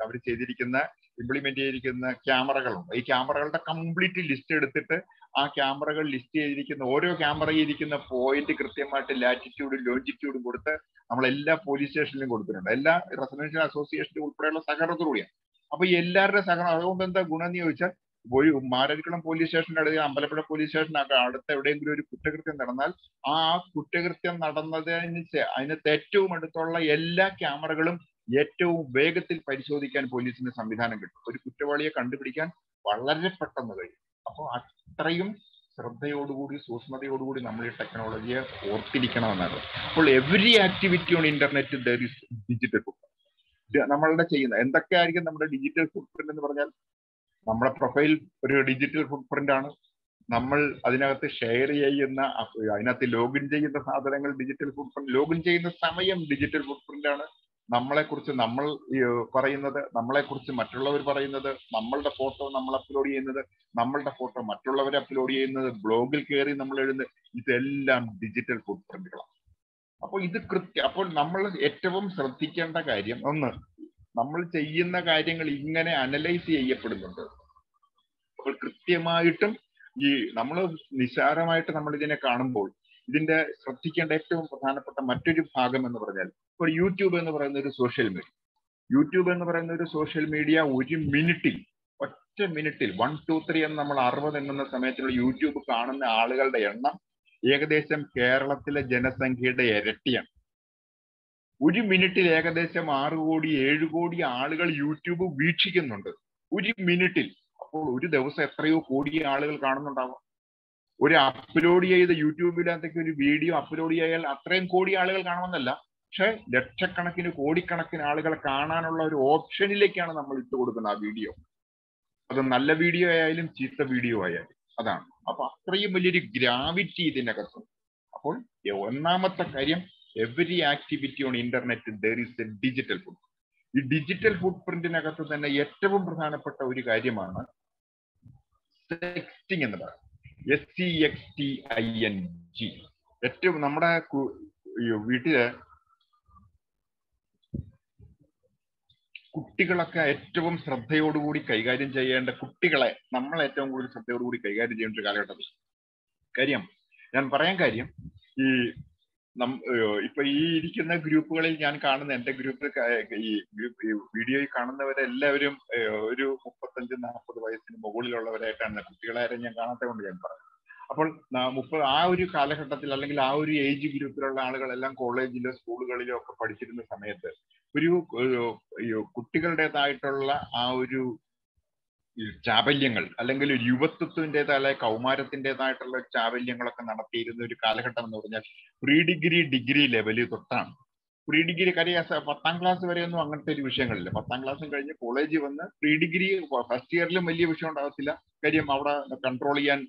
അവർ ചെയ്തിരിക്കുന്ന ഇംപ്ലിമെന്റ് ചെയ്തിരിക്കുന്ന ക്യാമറകളുണ്ട്. ഈ ക്യാമറകളുടെ കംപ്ലീറ്റ് ലിസ്റ്റ് എടുത്തിട്ട് ആ ക്യാമറകൾ ലിസ്റ്റ് ചെയ്തിരിക്കുന്ന ഓരോ ക്യാമറയിൽ ഇരിക്കുന്ന പോയിന്റ് കൃത്യമായിട്ട് ലാറ്റിറ്റ്യൂഡും ലോഞ്ചിറ്റ്യൂഡും കൊടുത്ത് നമ്മൾ എല്ലാ പോലീസ് സ്റ്റേഷനിലും കൊടുത്തിട്ടുണ്ട്. എല്ലാ റെസിഡൻഷ്യൽ അസോസിയേഷനും ഉൾപ്പെടെയുള്ള സഹകരണത്തോടുകൂടിയാണ്. അപ്പൊ എല്ലാവരുടെ സഹകരണം അതുകൊണ്ട് എന്താ ഗുണം എന്ന് ചോദിച്ചാൽ ഒരു മാരടിക്കുളം പോലീസ് സ്റ്റേഷന്റെ അടുത്ത് അമ്പലപ്പുഴ പോലീസ് സ്റ്റേഷനൊക്കെ അടുത്ത് എവിടെയെങ്കിലും ഒരു കുറ്റകൃത്യം നടന്നാൽ ആ കുറ്റകൃത്യം നടന്നതിന് അതിനകത്ത് ഏറ്റവും അടുത്തുള്ള എല്ലാ ക്യാമറകളും ഏറ്റവും വേഗത്തിൽ പരിശോധിക്കാൻ പോലീസിന് സംവിധാനം കിട്ടും. ഒരു കുറ്റവാളിയെ കണ്ടുപിടിക്കാൻ വളരെ പെട്ടെന്ന് കഴിയും. അപ്പോൾ അത്രയും ശ്രദ്ധയോടുകൂടി സൂക്ഷ്മതയോടുകൂടി നമ്മൾ ഈ ടെക്നോളജിയെ ഓർത്തിരിക്കണമെന്നാണ്. അപ്പോൾ every activity on internet there is digital foot നമ്മളുടെ ചെയ്യുന്ന എന്തൊക്കെയായിരിക്കും നമ്മുടെ ഡിജിറ്റൽ ഫുഡ് പ്രിന്റ് എന്ന് പറഞ്ഞാൽ നമ്മുടെ പ്രൊഫൈൽ ഒരു ഡിജിറ്റൽ ഫുഡ് പ്രിന്റ് ആണ്. നമ്മൾ അതിനകത്ത് ഷെയർ ചെയ്യുന്ന അതിനകത്ത് ലോഗിൻ ചെയ്യുന്ന സാധനങ്ങൾ ഡിജിറ്റൽ ഫുഡ് പ്രിന്റ് ലോഗിൻ ചെയ്യുന്ന സമയം ഡിജിറ്റൽ ഫുഡ് പ്രിന്റ് ആണ്. നമ്മളെ കുറിച്ച് നമ്മൾ പറയുന്നത് നമ്മളെ കുറിച്ച് മറ്റുള്ളവർ പറയുന്നത് നമ്മളുടെ ഫോട്ടോ നമ്മൾ അപ്ലോഡ് ചെയ്യുന്നത് നമ്മളുടെ ഫോട്ടോ മറ്റുള്ളവർ അപ്ലോഡ് ചെയ്യുന്നത് ബ്ലോഗിൽ കയറി നമ്മൾ എഴുതുന്നത് ഇതെല്ലാം ഡിജിറ്റൽ ഫുഡ് പ്രിന്റുകളാണ് അപ്പോൾ ഇത് കൃത്യം അപ്പോൾ നമ്മൾ ഏറ്റവും ശ്രദ്ധിക്കേണ്ട കാര്യം ഒന്ന് നമ്മൾ ചെയ്യുന്ന കാര്യങ്ങൾ ഇങ്ങനെ അനലൈസ് ചെയ്യപ്പെടുന്നുണ്ട്. അപ്പോൾ കൃത്യമായിട്ടും ഈ നമ്മൾ നിസ്സാരമായിട്ട് നമ്മൾ ഇതിനെ കാണുമ്പോൾ ഇതിന്റെ ശ്രദ്ധിക്കേണ്ട ഏറ്റവും പ്രധാനപ്പെട്ട മറ്റൊരു ഭാഗം എന്ന് പറഞ്ഞാൽ ഇപ്പോൾ യൂട്യൂബ് എന്ന് പറയുന്ന ഒരു സോഷ്യൽ മീഡിയ യൂട്യൂബ് എന്ന് പറയുന്ന ഒരു സോഷ്യൽ മീഡിയ ഒരു മിനിറ്റിൽ ഒറ്റ മിനിറ്റിൽ വൺ ടു ത്രീ എന്ന് നമ്മൾ അറുപത് എണ്ണുന്ന സമയത്തുള്ള യൂട്യൂബ് കാണുന്ന ആളുകളുടെ എണ്ണം ഏകദേശം കേരളത്തിലെ ജനസംഖ്യയുടെ ഇരട്ടിയാണ്. ഒരു മിനിറ്റിൽ ഏകദേശം ആറ് കോടി ഏഴ് കോടി ആളുകൾ യൂട്യൂബ് വീക്ഷിക്കുന്നുണ്ട്. ഒരു മിനിറ്റിൽ അപ്പോൾ ഒരു ദിവസം എത്രയോ കോടി ആളുകൾ കാണുന്നുണ്ടാവും. ഒരു അപ്ലോഡ് ചെയ്ത യൂട്യൂബിനകത്തേക്ക് ഒരു വീഡിയോ അപ്ലോഡ് ചെയ്യാൽ അത്രയും കോടി ആളുകൾ കാണുമെന്നല്ല. പക്ഷെ ലക്ഷക്കണക്കിന് കോടിക്കണക്കിന് ആളുകളെ കാണാനുള്ള ഒരു ഓപ്ഷനിലേക്കാണ് നമ്മൾ ഇട്ട് കൊടുക്കുന്നത് ആ വീഡിയോ അത് നല്ല വീഡിയോ ആയാലും ചീത്ത വീഡിയോ ആയാലും. അതാണ്. അപ്പൊ അത്രയും വലിയൊരു ഗ്രാവിറ്റി ഇതിനകത്തുണ്ട് അപ്പോൾ ഒന്നാമത്തെ കാര്യം every activity on internet there is a digital foot ഈ ഡിജിറ്റൽ ഫുട് പ്രിന്റിനകത്ത് തന്നെ ഏറ്റവും പ്രധാനപ്പെട്ട ഒരു കാര്യമാണ് ടെക്സ്റ്റിംഗ് എന്ന് പറയുന്നത് S C X T I N G ഏറ്റവും നമ്മുടെ വീട്ടിൽ കുട്ടികളൊക്കെ ഏറ്റവും ശ്രദ്ധയോടുകൂടി കൈകാര്യം ചെയ്യേണ്ട കുട്ടികളെ നമ്മൾ ഏറ്റവും കൂടുതൽ ശ്രദ്ധയോടുകൂടി കൈകാര്യം ചെയ്യേണ്ട ഒരു കാലഘട്ടത്തിൽ. കാര്യം ഞാൻ പറയാൻ കാര്യം ഈ ഇപ്പൊ ഈ ഇരിക്കുന്ന ഗ്രൂപ്പുകളിൽ ഞാൻ കാണുന്ന എന്റെ ഗ്രൂപ്പിൽ ഈ ഗ്രൂപ്പ് വീഡിയോയിൽ കാണുന്നവരെല്ലാവരും ഒരു മുപ്പത്തഞ്ച് നാൽപ്പത് വയസ്സിന് മുകളിലുള്ളവരായിട്ടാണ്. കുട്ടികളാരും ഞാൻ കാണാത്ത കൊണ്ട് ഞാൻ പറഞ്ഞു അപ്പോൾ മുപ്പത് ആ ഒരു കാലഘട്ടത്തിൽ അല്ലെങ്കിൽ ആ ഒരു ഏജ് ഗ്രൂപ്പിലുള്ള ആളുകളെല്ലാം കോളേജിലോ സ്കൂളുകളിലോ ഒക്കെ പഠിച്ചിരുന്ന സമയത്ത് ഒരു കുട്ടികളുടേതായിട്ടുള്ള ആ ഒരു ചാബല്യങ്ങൾ അല്ലെങ്കിൽ യുവത്വത്തിന്റെതായ കൗമാരത്തിന്റെതായിട്ടുള്ള ചാബല്യങ്ങളൊക്കെ നടത്തിയിരുന്ന ഒരു കാലഘട്ടം എന്ന് പറഞ്ഞാൽ പ്രീ ഡിഗ്രി ഡിഗ്രി ലെവലിൽ തൊട്ടാണ്. പ്രീ ഡിഗ്രി കാര്യം പത്താം ക്ലാസ് വരെയൊന്നും അങ്ങനത്തെ ഒരു വിഷയങ്ങളില്ല. പത്താം ക്ലാസ്സും കഴിഞ്ഞ് കോളേജിൽ വന്ന് പ്രീ ഡിഗ്രി ഫസ്റ്റ് ഇയറിലും വലിയ വിഷയം ഉണ്ടാകത്തില്ല കാര്യം അവിടെ കൺട്രോൾ ചെയ്യാൻ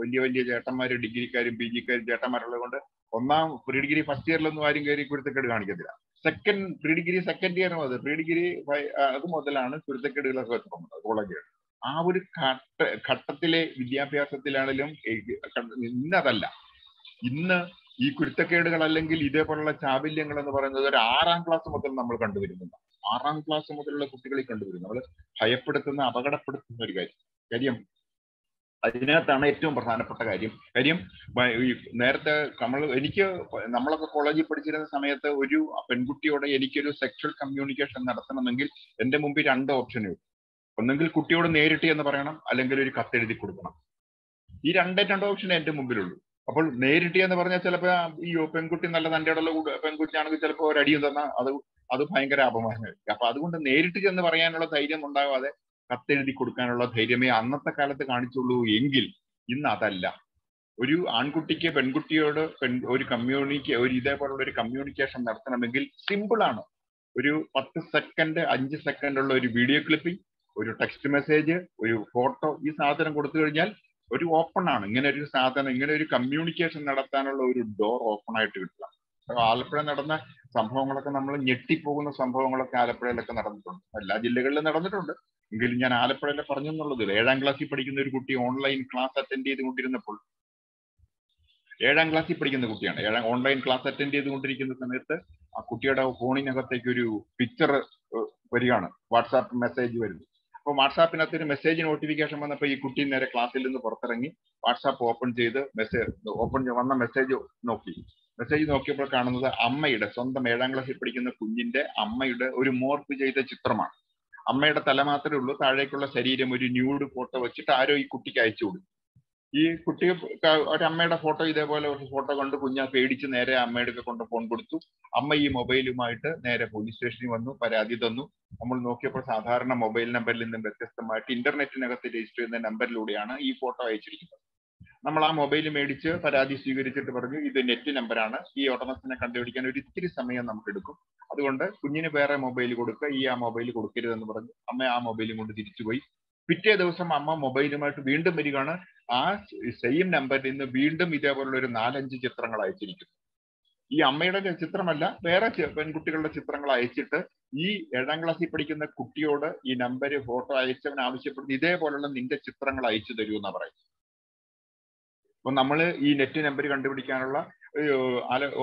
വലിയ വലിയ ചേട്ടന്മാര് ഡിഗ്രിക്കാരും പി ജിക്കാരും ചേട്ടന്മാരുള്ളത് കൊണ്ട് ഒന്നാം പ്രീ ഡിഗ്രി ഫസ്റ്റ് ഇയറിലൊന്നും ആരും കയറി കുരുത്തക്കേട് കാണിക്കത്തില്ല. Second pre degree second year മുതൽ പ്രീ ഡിഗ്രി അത് മുതലാണ് കുരുത്തക്കേടുകളൊക്കെ തുടങ്ങുന്നത് കോളേജുകൾ ആ ഒരു ഘട്ട ഘട്ടത്തിലെ വിദ്യാഭ്യാസത്തിലാണെങ്കിലും ഇന്നതല്ല. ഇന്ന് ഈ കുരുത്തക്കേടുകൾ അല്ലെങ്കിൽ ഇതേപോലുള്ള ചാബല്യങ്ങൾ എന്ന് പറയുന്നത് ഒരു ആറാം ക്ലാസ് മുതൽ നമ്മൾ കണ്ടുവരുന്നുണ്ട്. ആറാം ക്ലാസ് മുതലുള്ള കുട്ടികളിൽ കണ്ടുവരുന്നു. നമ്മൾ ഭയപ്പെടുത്തുന്ന അപകടപ്പെടുത്തുന്ന ഒരു കാര്യം. കാര്യം അതിനകത്താണ് ഏറ്റവും പ്രധാനപ്പെട്ട കാര്യം. കാര്യം നേരത്തെ നമ്മൾ എനിക്ക് നമ്മളൊക്കെ കോളേജിൽ പഠിച്ചിരുന്ന സമയത്ത് ഒരു പെൺകുട്ടിയോട് എനിക്കൊരു സെക്ഷൽ കമ്മ്യൂണിക്കേഷൻ നടത്തണമെങ്കിൽ എന്റെ മുമ്പിൽ രണ്ട് ഓപ്ഷനേ ഉള്ളൂ ഒന്നെങ്കിൽ കുട്ടിയോട് നേരിട്ട് എന്ന് പറയണം അല്ലെങ്കിൽ ഒരു കത്തെഴുതി കൊടുക്കണം. ഈ രണ്ടേ രണ്ട് ഓപ്ഷൻ എന്റെ മുമ്പിലുള്ളൂ. അപ്പോൾ നേരിട്ട് എന്ന് പറഞ്ഞാൽ ചിലപ്പോൾ ഈ പെൺകുട്ടി നല്ല തന്റെ ഇടയിലുള്ള പെൺകുട്ടിയാണെങ്കിൽ ചിലപ്പോൾ ഒരു അടിയും തന്നാൽ അത് അത് ഭയങ്കര അപമാനമായിരിക്കും. അപ്പൊ അതുകൊണ്ട് നേരിട്ട് ചെന്ന് പറയാനുള്ള ധൈര്യം ഉണ്ടാവാതെ കത്തെഴുതി കൊടുക്കാനുള്ള ധൈര്യമേ അന്നത്തെ കാലത്ത് കാണിച്ചുള്ളൂ എങ്കിൽ ഇന്ന് അതല്ല. ഒരു ആൺകുട്ടിക്ക് പെൺകുട്ടിയോട് പെൺ ഒരു കമ്മ്യൂണിക്ക ഒരു ഇതേപോലുള്ള ഒരു കമ്മ്യൂണിക്കേഷൻ നടത്തണമെങ്കിൽ സിമ്പിൾ ആണ് ഒരു പത്ത് സെക്കൻഡ് അഞ്ച് സെക്കൻഡ് ഉള്ള ഒരു വീഡിയോ ക്ലിപ്പിംഗ് ഒരു ടെക്സ്റ്റ് മെസ്സേജ് ഒരു ഫോട്ടോ ഈ സാധനം കൊടുത്തു കഴിഞ്ഞാൽ ഒരു ഓപ്പൺ ആണ്. ഇങ്ങനെ ഒരു സാധനം ഇങ്ങനെ ഒരു കമ്മ്യൂണിക്കേഷൻ നടത്താനുള്ള ഒരു ഡോർ ഓപ്പൺ ആയിട്ട് കിട്ടുക. ആലപ്പുഴ നടന്ന സംഭവങ്ങളൊക്കെ നമ്മൾ ഞെട്ടിപ്പോകുന്ന സംഭവങ്ങളൊക്കെ ആലപ്പുഴയിലൊക്കെ നടന്നിട്ടുണ്ട്. എല്ലാ ജില്ലകളിലും നടന്നിട്ടുണ്ട്. എങ്കിലും ഞാൻ ആലപ്പുഴയിലെ പറഞ്ഞു എന്നുള്ളത് ഏഴാം ക്ലാസ്സിൽ പഠിക്കുന്ന ഒരു കുട്ടി ഓൺലൈൻ ക്ലാസ് അറ്റൻഡ് ചെയ്തുകൊണ്ടിരുന്നപ്പോൾ ഏഴാം ക്ലാസ്സിൽ പഠിക്കുന്ന കുട്ടിയാണ്. ഏഴാം ഓൺലൈൻ ക്ലാസ് അറ്റൻഡ് ചെയ്തുകൊണ്ടിരിക്കുന്ന സമയത്ത് ആ കുട്ടിയുടെ ഫോണിനകത്തേക്ക് ഒരു പിക്ചർ വരികയാണ്. വാട്സാപ്പ് മെസ്സേജ് വരുന്നു. അപ്പൊ വാട്സാപ്പിനകത്ത് ഒരു മെസ്സേജ് നോട്ടിഫിക്കേഷൻ വന്നപ്പോൾ ഈ കുട്ടി നേരെ ക്ലാസ്സിൽ നിന്ന് പുറത്തിറങ്ങി. വാട്സാപ്പ് ഓപ്പൺ ചെയ്ത് മെസ്സേജ് ഓപ്പൺ വന്ന മെസ്സേജ് നോക്കി. മെസ്സേജ് നോക്കിയപ്പോൾ കാണുന്നത് അമ്മയുടെ സ്വന്തം ഏഴാം ക്ലാസ്സിൽ പഠിക്കുന്ന കുഞ്ഞിന്റെ അമ്മയുടെ ഒരു മോർഫ് ചെയ്ത ചിത്രമാണ്. അമ്മയുടെ തല മാത്രമേ ഉള്ളൂ താഴേക്കുള്ള ശരീരം ഒരു ന്യൂഡ് ഫോട്ടോ വെച്ചിട്ട് ആരോ ഈ കുട്ടിക്ക് അയച്ചു കൊടുക്കും ഈ കുട്ടിയെ ഒരമ്മയുടെ ഫോട്ടോ ഇതേപോലെ ഒരു ഫോട്ടോ കണ്ട് കുഞ്ഞാ പേടിച്ച് നേരെ അമ്മയുടെ കൊണ്ട് ഫോൺ കൊടുത്തു. അമ്മ ഈ മൊബൈലുമായിട്ട് നേരെ പോലീസ് സ്റ്റേഷനിൽ വന്നു പരാതി തന്നു. നമ്മൾ നോക്കിയപ്പോൾ സാധാരണ മൊബൈൽ നമ്പറിൽ നിന്നും വ്യത്യസ്തമായിട്ട് ഇന്റർനെറ്റിനകത്ത് രജിസ്റ്റർ ചെയ്യുന്ന നമ്പറിലൂടെയാണ് ഈ ഫോട്ടോ അയച്ചിരിക്കുന്നത്. നമ്മൾ ആ മൊബൈൽ മേടിച്ച് പരാതി സ്വീകരിച്ചിട്ട് പറഞ്ഞു ഇത് നെറ്റ് നമ്പറാണ്. ഈ ഉടമസ്ഥനെ കണ്ടുപിടിക്കാൻ ഒരു ഇത്തിരി സമയം നമുക്ക് എടുക്കും. അതുകൊണ്ട് കുഞ്ഞിന് വേറെ മൊബൈൽ കൊടുക്കുക ഈ ആ മൊബൈൽ കൊടുക്കരുതെന്ന് പറഞ്ഞു. അമ്മ ആ മൊബൈലും കൊണ്ട് തിരിച്ചുപോയി. പിറ്റേ ദിവസം അമ്മ മൊബൈലുമായിട്ട് വീണ്ടും വരികയാണ്. ആ സെയിം നമ്പറിൽ നിന്ന് വീണ്ടും ഇതേപോലുള്ള ഒരു നാലഞ്ച് ചിത്രങ്ങൾ അയച്ചിരിക്കുന്നു. ഈ അമ്മയുടെ ചിത്രമല്ല വേറെ പെൺകുട്ടികളുടെ ചിത്രങ്ങൾ അയച്ചിട്ട് ഈ ഏഴാം ക്ലാസ്സിൽ പഠിക്കുന്ന കുട്ടിയോട് ഈ നമ്പർ ഫോട്ടോ അയച്ചവൻ ആവശ്യപ്പെടുന്നു. ഇതേപോലുള്ള നിന്റെ ചിത്രങ്ങൾ അയച്ചു തരൂ എന്നാ പറയും അപ്പൊ നമ്മൾ ഈ നെറ്റ് നമ്പർ കണ്ടുപിടിക്കാനുള്ള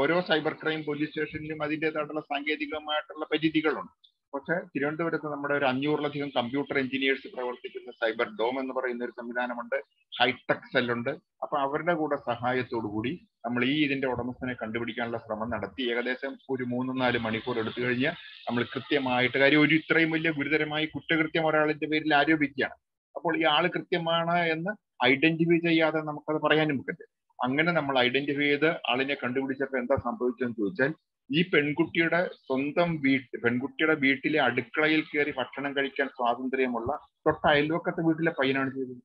ഓരോ സൈബർ ക്രൈം പോലീസ് സ്റ്റേഷനിലും അതിന്റെതായിട്ടുള്ള സാങ്കേതികമായിട്ടുള്ള പരിധികളുണ്ട്. പക്ഷെ തിരുവനന്തപുരത്ത് നമ്മുടെ ഒരു അഞ്ഞൂറിലധികം കമ്പ്യൂട്ടർ എഞ്ചിനീയേഴ്സ് പ്രവർത്തിക്കുന്ന സൈബർ ഡോം എന്ന് പറയുന്ന ഒരു സംവിധാനമുണ്ട്. ഹൈടെക് സെല്ലുണ്ട് അപ്പൊ അവരുടെ കൂടെ സഹായത്തോടു കൂടി നമ്മൾ ഈ ഇതിന്റെ ഉടമസ്ഥനെ കണ്ടുപിടിക്കാനുള്ള ശ്രമം നടത്തി. ഏകദേശം ഒരു മൂന്ന് നാല് മണിക്കൂർ എടുത്തു കഴിഞ്ഞാൽ നമ്മൾ കൃത്യമായിട്ട് കാര്യം ഒരു ഇത്രയും വലിയ ഗുരുതരമായി കുറ്റകൃത്യം ഒരാളിന്റെ പേരിൽ ആരോപിക്കുകയാണ്. അപ്പോൾ ഈ ആൾ കൃത്യമാണ് എന്ന് ഐഡന്റിഫൈ ചെയ്യാതെ നമുക്കത് പറയാനും പറ്റില്ല അങ്ങനെ നമ്മൾ ഐഡന്റിഫൈ ചെയ്ത് ആളിനെ കണ്ടുപിടിച്ചപ്പോൾ എന്താ സംഭവിച്ചതെന്ന് ചോദിച്ചാൽ ഈ പെൺകുട്ടിയുടെ സ്വന്തം വീട്ട് പെൺകുട്ടിയുടെ വീട്ടിലെ അടുക്കളയിൽ കയറി ഭക്ഷണം കഴിക്കാൻ സ്വാതന്ത്ര്യമുള്ള തൊട്ട അയൽവക്കത്തെ വീട്ടിലെ പയ്യനാണ് ചെയ്തത്.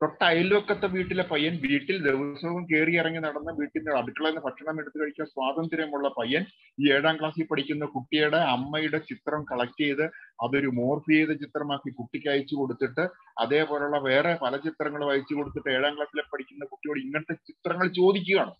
തൊട്ട അയൽവക്കത്തെ വീട്ടിലെ പയ്യൻ വീട്ടിൽ ദിവസവും കയറി ഇറങ്ങി നടന്ന വീട്ടിന്റെ അടുക്കളയിൽ നിന്ന് ഭക്ഷണം എടുത്തു കഴിക്കാൻ സ്വാതന്ത്ര്യമുള്ള പയ്യൻ ഈ ഏഴാം ക്ലാസ്സിൽ പഠിക്കുന്ന കുട്ടിയുടെ അമ്മയുടെ ചിത്രം കളക്ട് ചെയ്ത് അതൊരു മോർഫ് ചെയ്ത ചിത്രമാക്കി കുട്ടിക്ക് അയച്ചു കൊടുത്തിട്ട് അതേപോലുള്ള വേറെ പല ചിത്രങ്ങളും അയച്ചു കൊടുത്തിട്ട് ഏഴാം ക്ലാസ്സിലെ പഠിക്കുന്ന കുട്ടിയോട് ഇങ്ങനത്തെ ചിത്രങ്ങൾ ചോദിക്കുകയാണ്.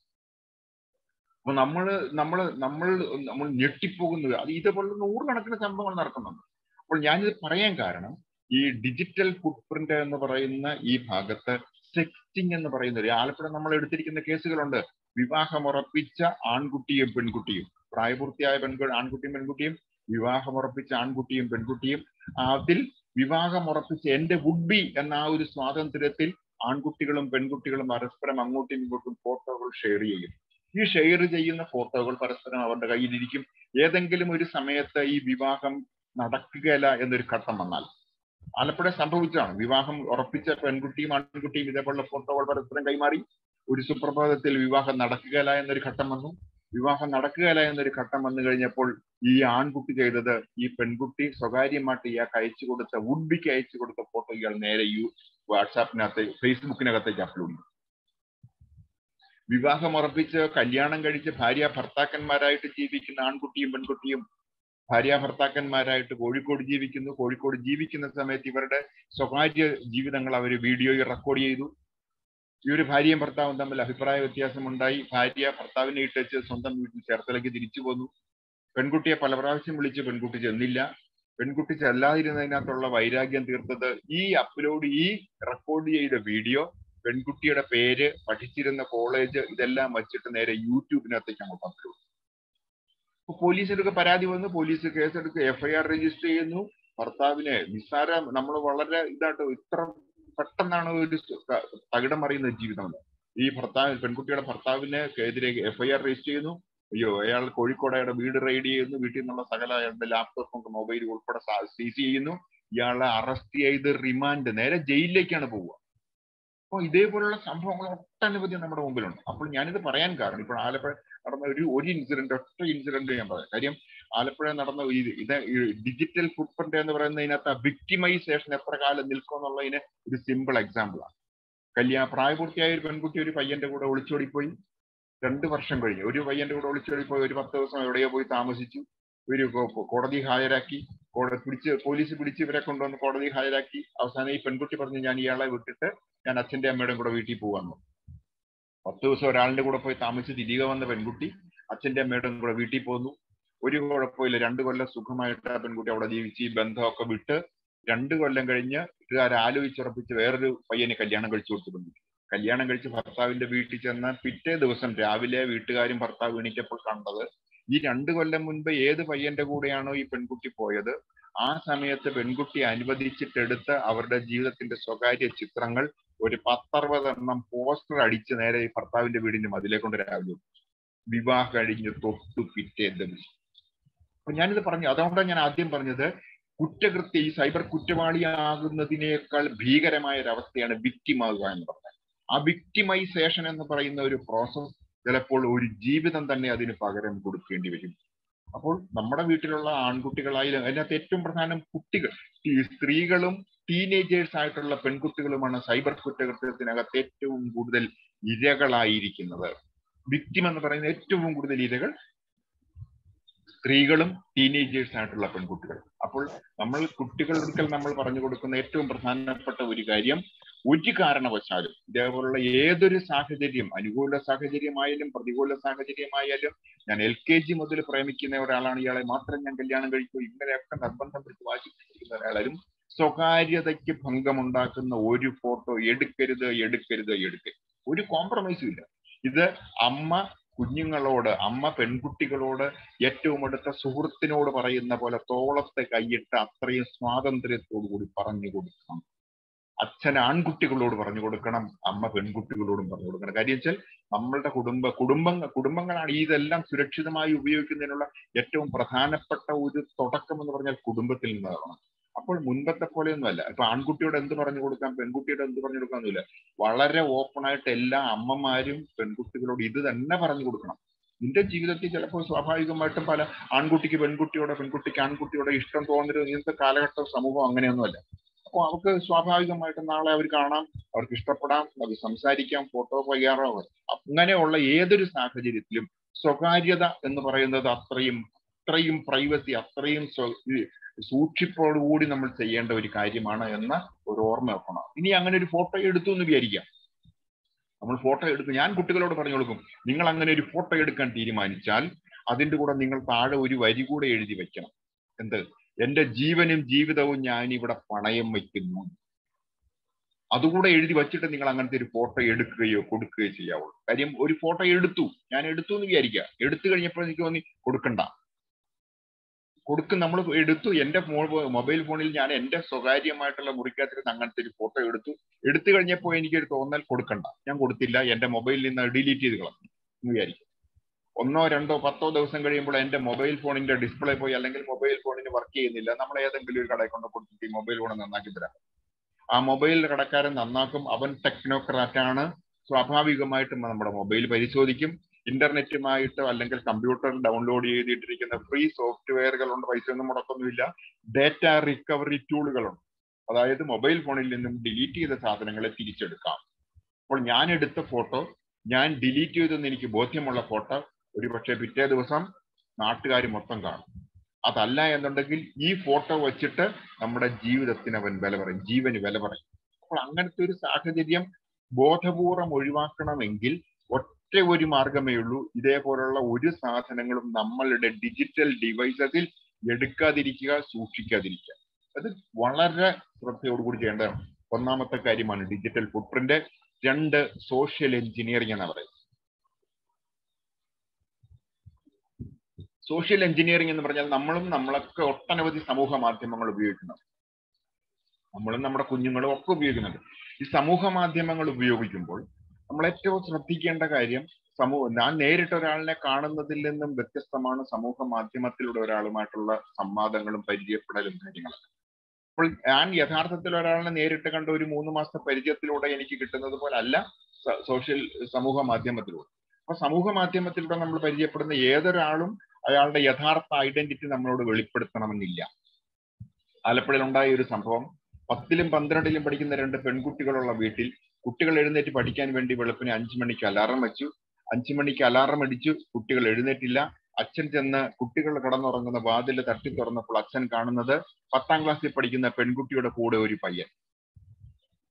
അപ്പൊ നമ്മൾ നമ്മൾ നമ്മൾ നമ്മൾ ഞെട്ടിപ്പോകുന്നത് അത് ഇതേപോലെ നൂറുകണക്കിന് സംഭവങ്ങൾ നടക്കുന്നുണ്ട്. അപ്പോൾ ഞാനിത് പറയാൻ കാരണം ഈ ഡിജിറ്റൽ ഫുട് പ്രിന്റ് എന്ന് പറയുന്ന ഈ ഭാഗത്ത് സെക്സ്റ്റിംഗ് എന്ന് പറയുന്ന ഒരു ആലപ്പുഴ നമ്മൾ എടുത്തിരിക്കുന്ന കേസുകളുണ്ട്. വിവാഹമുറപ്പിച്ച ആൺകുട്ടിയും പെൺകുട്ടിയും. പ്രായപൂർത്തിയായ പെൺകു ആൺകുട്ടിയും പെൺകുട്ടിയും വിവാഹമുറപ്പിച്ച ആൺകുട്ടിയും പെൺകുട്ടിയും. അതിൽ വിവാഹമുറപ്പിച്ച എന്റെ വുഡ് ബി എന്ന ആ ഒരു സ്വാതന്ത്ര്യത്തിൽ ആൺകുട്ടികളും പെൺകുട്ടികളും പരസ്പരം അങ്ങോട്ടും ഇങ്ങോട്ടും ഫോട്ടോകൾ ഷെയർ ചെയ്യും ഈ ഷെയർ ചെയ്യുന്ന ഫോട്ടോകൾ പരസ്പരം അവരുടെ കയ്യിലിരിക്കും. ഏതെങ്കിലും ഒരു സമയത്ത് ഈ വിവാഹം നടക്കുകയില്ല എന്നൊരു ഘട്ടം വന്നാൽ. ആലപ്പുഴ സംഭവിച്ചതാണ്. വിവാഹം ഉറപ്പിച്ച പെൺകുട്ടിയും ആൺകുട്ടിയും ഇതേപോലുള്ള ഫോട്ടോകൾ പരസ്പരം കൈമാറി. ഒരു സുപ്രഭാതത്തിൽ വിവാഹം നടക്കുകയില്ല എന്നൊരു ഘട്ടം വന്നു. വിവാഹം നടക്കുകയില്ല എന്നൊരു ഘട്ടം വന്നു കഴിഞ്ഞപ്പോൾ ഈ ആൺകുട്ടി ചെയ്തത് ഈ പെൺകുട്ടി സ്വകാര്യമായിട്ട് ഇയാൾക്ക് അയച്ചു കൊടുത്ത വുഡ്ബിക്ക് അയച്ചു കൊടുത്ത ഫോട്ടോ ഇയാൾ നേരെ യു വാട്സാപ്പിനകത്ത് ഫേസ്ബുക്കിനകത്തേക്ക് അപ്ലോഡ് ചെയ്തു. വിവാഹം ഉറപ്പിച്ച് കല്യാണം കഴിച്ച് ഭാര്യ ഭർത്താക്കന്മാരായിട്ട് ജീവിക്കുന്ന ആൺകുട്ടിയും പെൺകുട്ടിയും ഭാര്യ ഭർത്താക്കന്മാരായിട്ട് കോഴിക്കോട് ജീവിക്കുന്നു. കോഴിക്കോട് ജീവിക്കുന്ന സമയത്ത് ഇവരുടെ സ്വകാര്യ ജീവിതങ്ങൾ അവർ വീഡിയോയിൽ റെക്കോർഡ് ചെയ്തു. ഈ ഒരു ഭാര്യയും ഭർത്താവും തമ്മിൽ അഭിപ്രായ വ്യത്യാസമുണ്ടായി. ഭാര്യ ഭർത്താവിനെ ഇട്ടച്ച് സ്വന്തം വീട്ടിൽ ചേർത്തലേക്ക് തിരിച്ചു പോന്നു. പെൺകുട്ടിയെ പല പ്രാവശ്യം വിളിച്ച് പെൺകുട്ടി ചെന്നില്ല. പെൺകുട്ടി ചെല്ലാതിരുന്നതിനകത്തുള്ള വൈരാഗ്യം തീർത്തത് ഈ അപ്ലോഡ് ഈ റെക്കോർഡ് ചെയ്ത വീഡിയോ പെൺകുട്ടിയുടെ പേര് പഠിച്ചിരുന്ന കോളേജ് ഇതെല്ലാം വച്ചിട്ട് നേരെ യൂട്യൂബിനകത്തേക്ക് അങ്ങോട്ട് അപ്ലോഡ് അപ്പൊ പോലീസിനൊക്കെ പരാതി വന്നു. പോലീസ് കേസെടുത്ത് എഫ്ഐആർ രജിസ്റ്റർ ചെയ്യുന്നു. ഭർത്താവിനെ നിസ്സാര നമ്മൾ വളരെ ഇതായിട്ട് ഇത്ര പെട്ടെന്നാണ് ഒരു തകിടം അറിയുന്ന ജീവിതം ഈ ഭർത്താവ് പെൺകുട്ടിയുടെ ഭർത്താവിനെ എതിരെ എഫ്ഐആർ രജിസ്റ്റർ ചെയ്യുന്നു. അയ്യോ അയാൾ കോഴിക്കോട് അയാളുടെ വീട് റെയ്ഡ് ചെയ്യുന്നു. വീട്ടിൽ നിന്നുള്ള സകല അയാളുടെ ലാപ്ടോപ്പും മൊബൈൽ ഉൾപ്പെടെ സീസ് ചെയ്യുന്നു. ഇയാളെ അറസ്റ്റ് ചെയ്ത് റിമാൻഡ് നേരെ ജയിലിലേക്കാണ് പോവുക. അപ്പോൾ ഇതേപോലുള്ള സംഭവങ്ങൾ ഒട്ടനവധി നമ്മുടെ മുമ്പിലുണ്ട്. അപ്പോൾ ഞാനിത് പറയാൻ കാരണം ഇപ്പോൾ ആലപ്പുഴ നടന്ന ഒരു ഒരു ഇൻസിഡന്റ് ഒറ്റ ഇൻസിഡന്റ് ഞാൻ പറയാം. കാര്യം ആലപ്പുഴ നടന്ന ഇത് ഡിജിറ്റൽ ഫുട് പ്രിന്റ് എന്ന് പറയുന്നതിനകത്ത് വിക്ടിമൈസേഷൻ എത്ര കാലം നിൽക്കും എന്നുള്ളതിന് ഒരു സിമ്പിൾ എക്സാമ്പിൾ ആണ്. കല്യാണ പ്രായപൂർത്തിയായ ഒരു പെൺകുട്ടി ഒരു പയ്യന്റെ കൂടെ ഒളിച്ചോടിപ്പോയി. രണ്ട് വർഷം കഴിഞ്ഞു ഒരു പയ്യന്റെ കൂടെ ഒളിച്ചോടിപ്പോയി ഒരു പത്ത് ദിവസം എവിടെയോ പോയി താമസിച്ചു. ഒരു കോടതി ഹാജരാക്കി. കോടതി പിടിച്ച് പോലീസ് പിടിച്ച് ഇവരെ കൊണ്ടുവന്ന് കോടതി ഹാജരാക്കി. അവസാനം ഈ പെൺകുട്ടി പറഞ്ഞു ഞാൻ ഇയാളെ വിട്ടിട്ട് ഞാൻ അച്ഛന്റെ അമ്മയുടെ കൂടെ വീട്ടിൽ പോകാന്നു പത്ത് ദിവസം ഒരാളിന്റെ കൂടെ പോയി താമസിച്ച് തിരികെ വന്ന പെൺകുട്ടി അച്ഛന്റെ അമ്മയുടെ കൂടെ വീട്ടിൽ പോന്നു. ഒരു കുഴപ്പമില്ല. രണ്ടു കൊല്ലം സുഖമായിട്ട് ആ പെൺകുട്ടി അവിടെ ജീവിച്ച് ഈ ബന്ധമൊക്കെ വിട്ട് രണ്ടു കൊല്ലം കഴിഞ്ഞ് വീട്ടുകാർ ആലോചിച്ചുറപ്പിച്ച് വേറൊരു പയ്യനെ കല്യാണം കഴിച്ചു കൊടുത്തു പെൺകുട്ടി കല്യാണം കഴിച്ച് ഭർത്താവിന്റെ വീട്ടിൽ ചെന്ന പിറ്റേ ദിവസം രാവിലെ വീട്ടുകാരും ഭർത്താവ് എണീറ്റപ്പോൾ കണ്ടത് ഈ രണ്ടു കൊല്ലം മുൻപ് ഏത് പയ്യന്റെ കൂടെയാണോ ഈ പെൺകുട്ടി പോയത്? ആ സമയത്ത് പെൺകുട്ടി അനുവദിച്ചിട്ടെടുത്ത് അവരുടെ ജീവിതത്തിന്റെ സ്വകാര്യ ചിത്രങ്ങൾ ഒരു പത്തറുപതെണ്ണം പോസ്റ്റർ അടിച്ച് നേരെ ഈ ഭർത്താവിന്റെ വീടിന്റെ മതിലേക്കൊണ്ട് കൊണ്ട് രാവിലെ വിവാഹം കഴിഞ്ഞ് തൊട്ടു പിറ്റേ ദിവസം. അപ്പൊ ഞാനിത് പറഞ്ഞു. അതുകൊണ്ടാണ് ഞാൻ ആദ്യം പറഞ്ഞത് കുറ്റകൃത്യ ഈ സൈബർ കുറ്റവാളിയാകുന്നതിനേക്കാൾ ഭീകരമായ ഒരു അവസ്ഥയാണ് വിക്റ്റിമാകുക എന്ന് പറഞ്ഞത് ആ വിക്റ്റിമൈസേഷൻ എന്ന് പറയുന്ന ഒരു പ്രോസസ് ചിലപ്പോൾ ഒരു ജീവിതം തന്നെ അതിന് പകരം കൊടുക്കേണ്ടി വരും. അപ്പോൾ നമ്മുടെ വീട്ടിലുള്ള ആൺകുട്ടികളായാലും അതിനകത്ത് ഏറ്റവും പ്രധാനം കുട്ടികൾ. സ്ത്രീകളും ടീനേജേഴ്സ് ആയിട്ടുള്ള പെൺകുട്ടികളുമാണ് സൈബർ കുറ്റകൃത്യത്തിനകത്ത് ഏറ്റവും കൂടുതൽ ഇരകളായിരിക്കുന്നത്. വിക്റ്റിം എന്ന് പറയുന്ന ഏറ്റവും കൂടുതൽ ഇരകൾ സ്ത്രീകളും ടീനേജേഴ്സ് ആയിട്ടുള്ള പെൺകുട്ടികൾ. അപ്പോൾ നമ്മൾ കുട്ടികളൊരിക്കൽ നമ്മൾ പറഞ്ഞു കൊടുക്കുന്ന ഏറ്റവും പ്രധാനപ്പെട്ട ഒരു കാര്യം ഒരു കാരണവശാലും ഇതേപോലുള്ള ഏതൊരു സാഹചര്യം അനുകൂല സാഹചര്യമായാലും പ്രതികൂല സാഹചര്യമായാലും ഞാൻ എൽ കെ ജി മുതൽ പ്രേമിക്കുന്ന ഒരാളാണ്. ഇയാളെ മാത്രം ഞാൻ കല്യാണം കഴിക്കൂ ഇങ്ങനെയൊക്കെ നിർബന്ധം പിടിച്ച് വാശിപ്പിച്ചിരിക്കുന്ന ഒരാളും സ്വകാര്യതയ്ക്ക് ഭംഗമുണ്ടാക്കുന്ന ഒരു ഫോട്ടോ എടുക്കരുത് എടുക്കരുത് എടുക്കരുത്. ഒരു കോംപ്രമൈസും ഇല്ല. ഇത് അമ്മ കുഞ്ഞുങ്ങളോട് അമ്മ പെൺകുട്ടികളോട് ഏറ്റവും അടുത്ത സുഹൃത്തിനോട് പറയുന്ന പോലെ തോളത്തെ കൈയിട്ട് അത്രയും സ്വാതന്ത്ര്യത്തോടു കൂടി പറഞ്ഞു കൊടുക്കണം. അച്ഛൻ ആൺകുട്ടികളോട് പറഞ്ഞു കൊടുക്കണം അമ്മ പെൺകുട്ടികളോടും പറഞ്ഞു കൊടുക്കണം. കാര്യം വെച്ചാൽ നമ്മളുടെ കുടുംബ കുടുംബങ്ങൾ കുടുംബങ്ങളാണ് ഇതെല്ലാം സുരക്ഷിതമായി ഉപയോഗിക്കുന്നതിനുള്ള ഏറ്റവും പ്രധാനപ്പെട്ട ഒരു തുടക്കം എന്ന് പറഞ്ഞാൽ കുടുംബത്തിൽ നിന്നാണ്. അപ്പോൾ മുൻപത്തെ പോലെയൊന്നുമല്ല. ഇപ്പൊ ആൺകുട്ടിയോട് എന്ത് പറഞ്ഞു കൊടുക്കാം പെൺകുട്ടിയോട് എന്ത് പറഞ്ഞു കൊടുക്കാന്നില്ല വളരെ ഓപ്പൺ ആയിട്ട് എല്ലാ അമ്മമാരും പെൺകുട്ടികളോട് ഇത് തന്നെ പറഞ്ഞു കൊടുക്കണം. നിന്റെ ജീവിതത്തിൽ ചിലപ്പോൾ സ്വാഭാവികമായിട്ടും പല ആൺകുട്ടിക്ക് പെൺകുട്ടിയോടെ പെൺകുട്ടിക്ക് ആൺകുട്ടിയോടെ ഇഷ്ടം തോന്നരുത്. ഇന്നത്തെ കാലഘട്ടം സമൂഹം അങ്ങനെയൊന്നുമല്ല. അവർക്ക് സ്വാഭാവികമായിട്ടും നാളെ അവർ കാണാം അവർക്ക് ഇഷ്ടപ്പെടാം അത് സംസാരിക്കാം ഫോട്ടോ തയ്യാറാവാം അങ്ങനെയുള്ള ഏതൊരു സാഹചര്യത്തിലും സ്വകാര്യത എന്ന് പറയുന്നത് അത്രയും അത്രയും പ്രൈവസി അത്രയും സൂക്ഷിപ്പോടുകൂടി നമ്മൾ ചെയ്യേണ്ട ഒരു കാര്യമാണ് എന്ന ഒരു ഓർമ്മ വെക്കണം. ഇനി അങ്ങനെ ഒരു ഫോട്ടോ എടുത്തു എന്ന് വിചാരിക്കാം. നമ്മൾ ഫോട്ടോ എടുത്ത് ഞാൻ കുട്ടികളോട് പറഞ്ഞു കൊടുക്കും നിങ്ങൾ അങ്ങനെ ഒരു ഫോട്ടോ എടുക്കാൻ തീരുമാനിച്ചാൽ അതിന്റെ കൂടെ നിങ്ങൾ താഴെ ഒരു വരി കൂടെ എഴുതി വെക്കണം. എന്ത്? എന്റെ ജീവനും ജീവിതവും ഞാൻ ഇവിടെ പണയം വയ്ക്കുന്നു. അതുകൂടെ എഴുതി വച്ചിട്ട് നിങ്ങൾ അങ്ങനത്തെ ഒരു ഫോട്ടോ എടുക്കുകയോ കൊടുക്കുകയോ ചെയ്യാവുള്ളൂ കാര്യം ഒരു ഫോട്ടോ എടുത്തു. ഞാൻ എടുത്തു എന്ന് വിചാരിക്കുക. എടുത്തു കഴിഞ്ഞപ്പോൾ എനിക്ക് തോന്നി കൊടുക്കണ്ട. കൊടുക്കും. നമ്മൾ എടുത്തു. എന്റെ ഫോൺ മൊബൈൽ ഫോണിൽ ഞാൻ എന്റെ സ്വകാര്യമായിട്ടുള്ള മുറിക്കകത്തിരുന്ന് അങ്ങനത്തെ ഒരു ഫോട്ടോ എടുത്തു. എടുത്തു കഴിഞ്ഞപ്പോൾ എനിക്കൊരു തോന്നൽ കൊടുക്കണ്ട. ഞാൻ കൊടുത്തില്ല. എന്റെ മൊബൈലിൽ നിന്ന് ഡിലീറ്റ് ചെയ്ത് കളഞ്ഞു എന്ന് വിചാരിക്കും ഒന്നോ രണ്ടോ പത്തോ ദിവസം കഴിയുമ്പോൾ എന്റെ മൊബൈൽ ഫോണിന്റെ ഡിസ്പ്ലേ പോയി അല്ലെങ്കിൽ മൊബൈൽ ഫോണിന് വർക്ക് ചെയ്യുന്നില്ല. നമ്മൾ ഏതെങ്കിലും ഒരു കടയിൽ കൊണ്ട് കൊടുത്തിട്ട് ഈ മൊബൈൽ ഫോൺ നന്നാക്കി തരാം. ആ മൊബൈൽ കടക്കാരൻ നന്നാക്കും. അവൻ ടെക്നോക്രാറ്റ് ആണ് സ്വാഭാവികമായിട്ടും നമ്മുടെ മൊബൈൽ പരിശോധിക്കും. ഇന്റർനെറ്റുമായിട്ടോ അല്ലെങ്കിൽ കമ്പ്യൂട്ടറിൽ ഡൗൺലോഡ് ചെയ്തിട്ടിരിക്കുന്ന ഫ്രീ സോഫ്റ്റ്വെയറുകളുണ്ട്. പൈസ ഒന്നും മുടക്കൊന്നുമില്ല ഡേറ്റ റിക്കവറി ടൂളുകളുണ്ട്. അതായത് മൊബൈൽ ഫോണിൽ നിന്നും ഡിലീറ്റ് ചെയ്ത സാധനങ്ങളെ തിരിച്ചെടുക്കാം. അപ്പോൾ ഞാൻ എടുത്ത ഫോട്ടോ ഞാൻ ഡിലീറ്റ് ചെയ്തെന്ന് എനിക്ക് ബോധ്യമുള്ള ഫോട്ടോ ഒരുപക്ഷെ പിറ്റേ ദിവസം നാട്ടുകാർ മൊത്തം കാണും. അതല്ല എന്നുണ്ടെങ്കിൽ ഈ ഫോട്ടോ വെച്ചിട്ട് നമ്മുടെ ജീവിതത്തിന് അവൻ വില പറയും ജീവന് വില പറയും. അപ്പോൾ അങ്ങനത്തെ ഒരു സാഹചര്യം ബോധപൂർവം ഒഴിവാക്കണമെങ്കിൽ ഒറ്റ ഒരു മാർഗമേ ഉള്ളൂ. ഇതേപോലുള്ള ഒരു സാധനങ്ങളും നമ്മളുടെ ഡിജിറ്റൽ ഡിവൈസസിൽ എടുക്കാതിരിക്കുക സൂക്ഷിക്കാതിരിക്കുക. അത് വളരെ ശ്രദ്ധയോടുകൂടി ചെയ്യേണ്ടതാണ്. ഒന്നാമത്തെ കാര്യമാണ് ഡിജിറ്റൽ ഫുട് പ്രിന്റ് രണ്ട് സോഷ്യൽ എഞ്ചിനീയറിംഗ് എന്ന് പറയുന്നത്. സോഷ്യൽ എഞ്ചിനീയറിംഗ് എന്ന് പറഞ്ഞാൽ നമ്മളും നമ്മളൊക്കെ ഒട്ടനവധി സമൂഹ മാധ്യമങ്ങൾ ഉപയോഗിക്കുന്നു. നമ്മളും നമ്മുടെ കുഞ്ഞുങ്ങളും ഒക്കെ ഉപയോഗിക്കുന്നുണ്ട് ഈ സമൂഹ മാധ്യമങ്ങൾ ഉപയോഗിക്കുമ്പോൾ നമ്മൾ ഏറ്റവും ശ്രദ്ധിക്കേണ്ട കാര്യം സമൂഹ ഞാൻ നേരിട്ട് ഒരാളിനെ കാണുന്നതിൽ നിന്നും വ്യത്യസ്തമാണ് സമൂഹ മാധ്യമത്തിലൂടെ ഒരാളുമായിട്ടുള്ള സംവാദങ്ങളും പരിചയപ്പെടലും കാര്യങ്ങളും അപ്പോൾ ഞാൻ യഥാർത്ഥത്തിൽ ഒരാളിനെ നേരിട്ട് കണ്ട ഒരു മൂന്ന് മാസത്തെ പരിചയത്തിലൂടെ എനിക്ക് കിട്ടുന്നത് പോലെ അല്ല സോഷ്യൽ സമൂഹ മാധ്യമത്തിലൂടെ. അപ്പൊ സമൂഹ മാധ്യമത്തിലൂടെ നമ്മൾ പരിചയപ്പെടുന്ന ഏതൊരാളും അയാളുടെ യഥാർത്ഥ ഐഡന്റിറ്റി നമ്മളോട് വെളിപ്പെടുത്തണമെന്നില്ല. ആലപ്പുഴയിൽ ഉണ്ടായ ഒരു സംഭവം പത്തിലും പന്ത്രണ്ടിലും പഠിക്കുന്ന രണ്ട് പെൺകുട്ടികളുള്ള വീട്ടിൽ കുട്ടികൾ എഴുന്നേറ്റ് പഠിക്കാൻ വേണ്ടി വെളുപ്പിന് അഞ്ചു മണിക്ക് അലാറം വെച്ചു. അഞ്ചു മണിക്ക് അലാറം അടിച്ചു കുട്ടികൾ എഴുന്നേറ്റില്ല. അച്ഛൻ ചെന്ന് കുട്ടികൾ കടന്നുറങ്ങുന്ന വാതിൽ തട്ടി തുറന്നപ്പോൾ അച്ഛൻ കാണുന്നത് പത്താം ക്ലാസ്സിൽ പഠിക്കുന്ന പെൺകുട്ടിയുടെ കൂടെ ഒരു പയ്യൻ.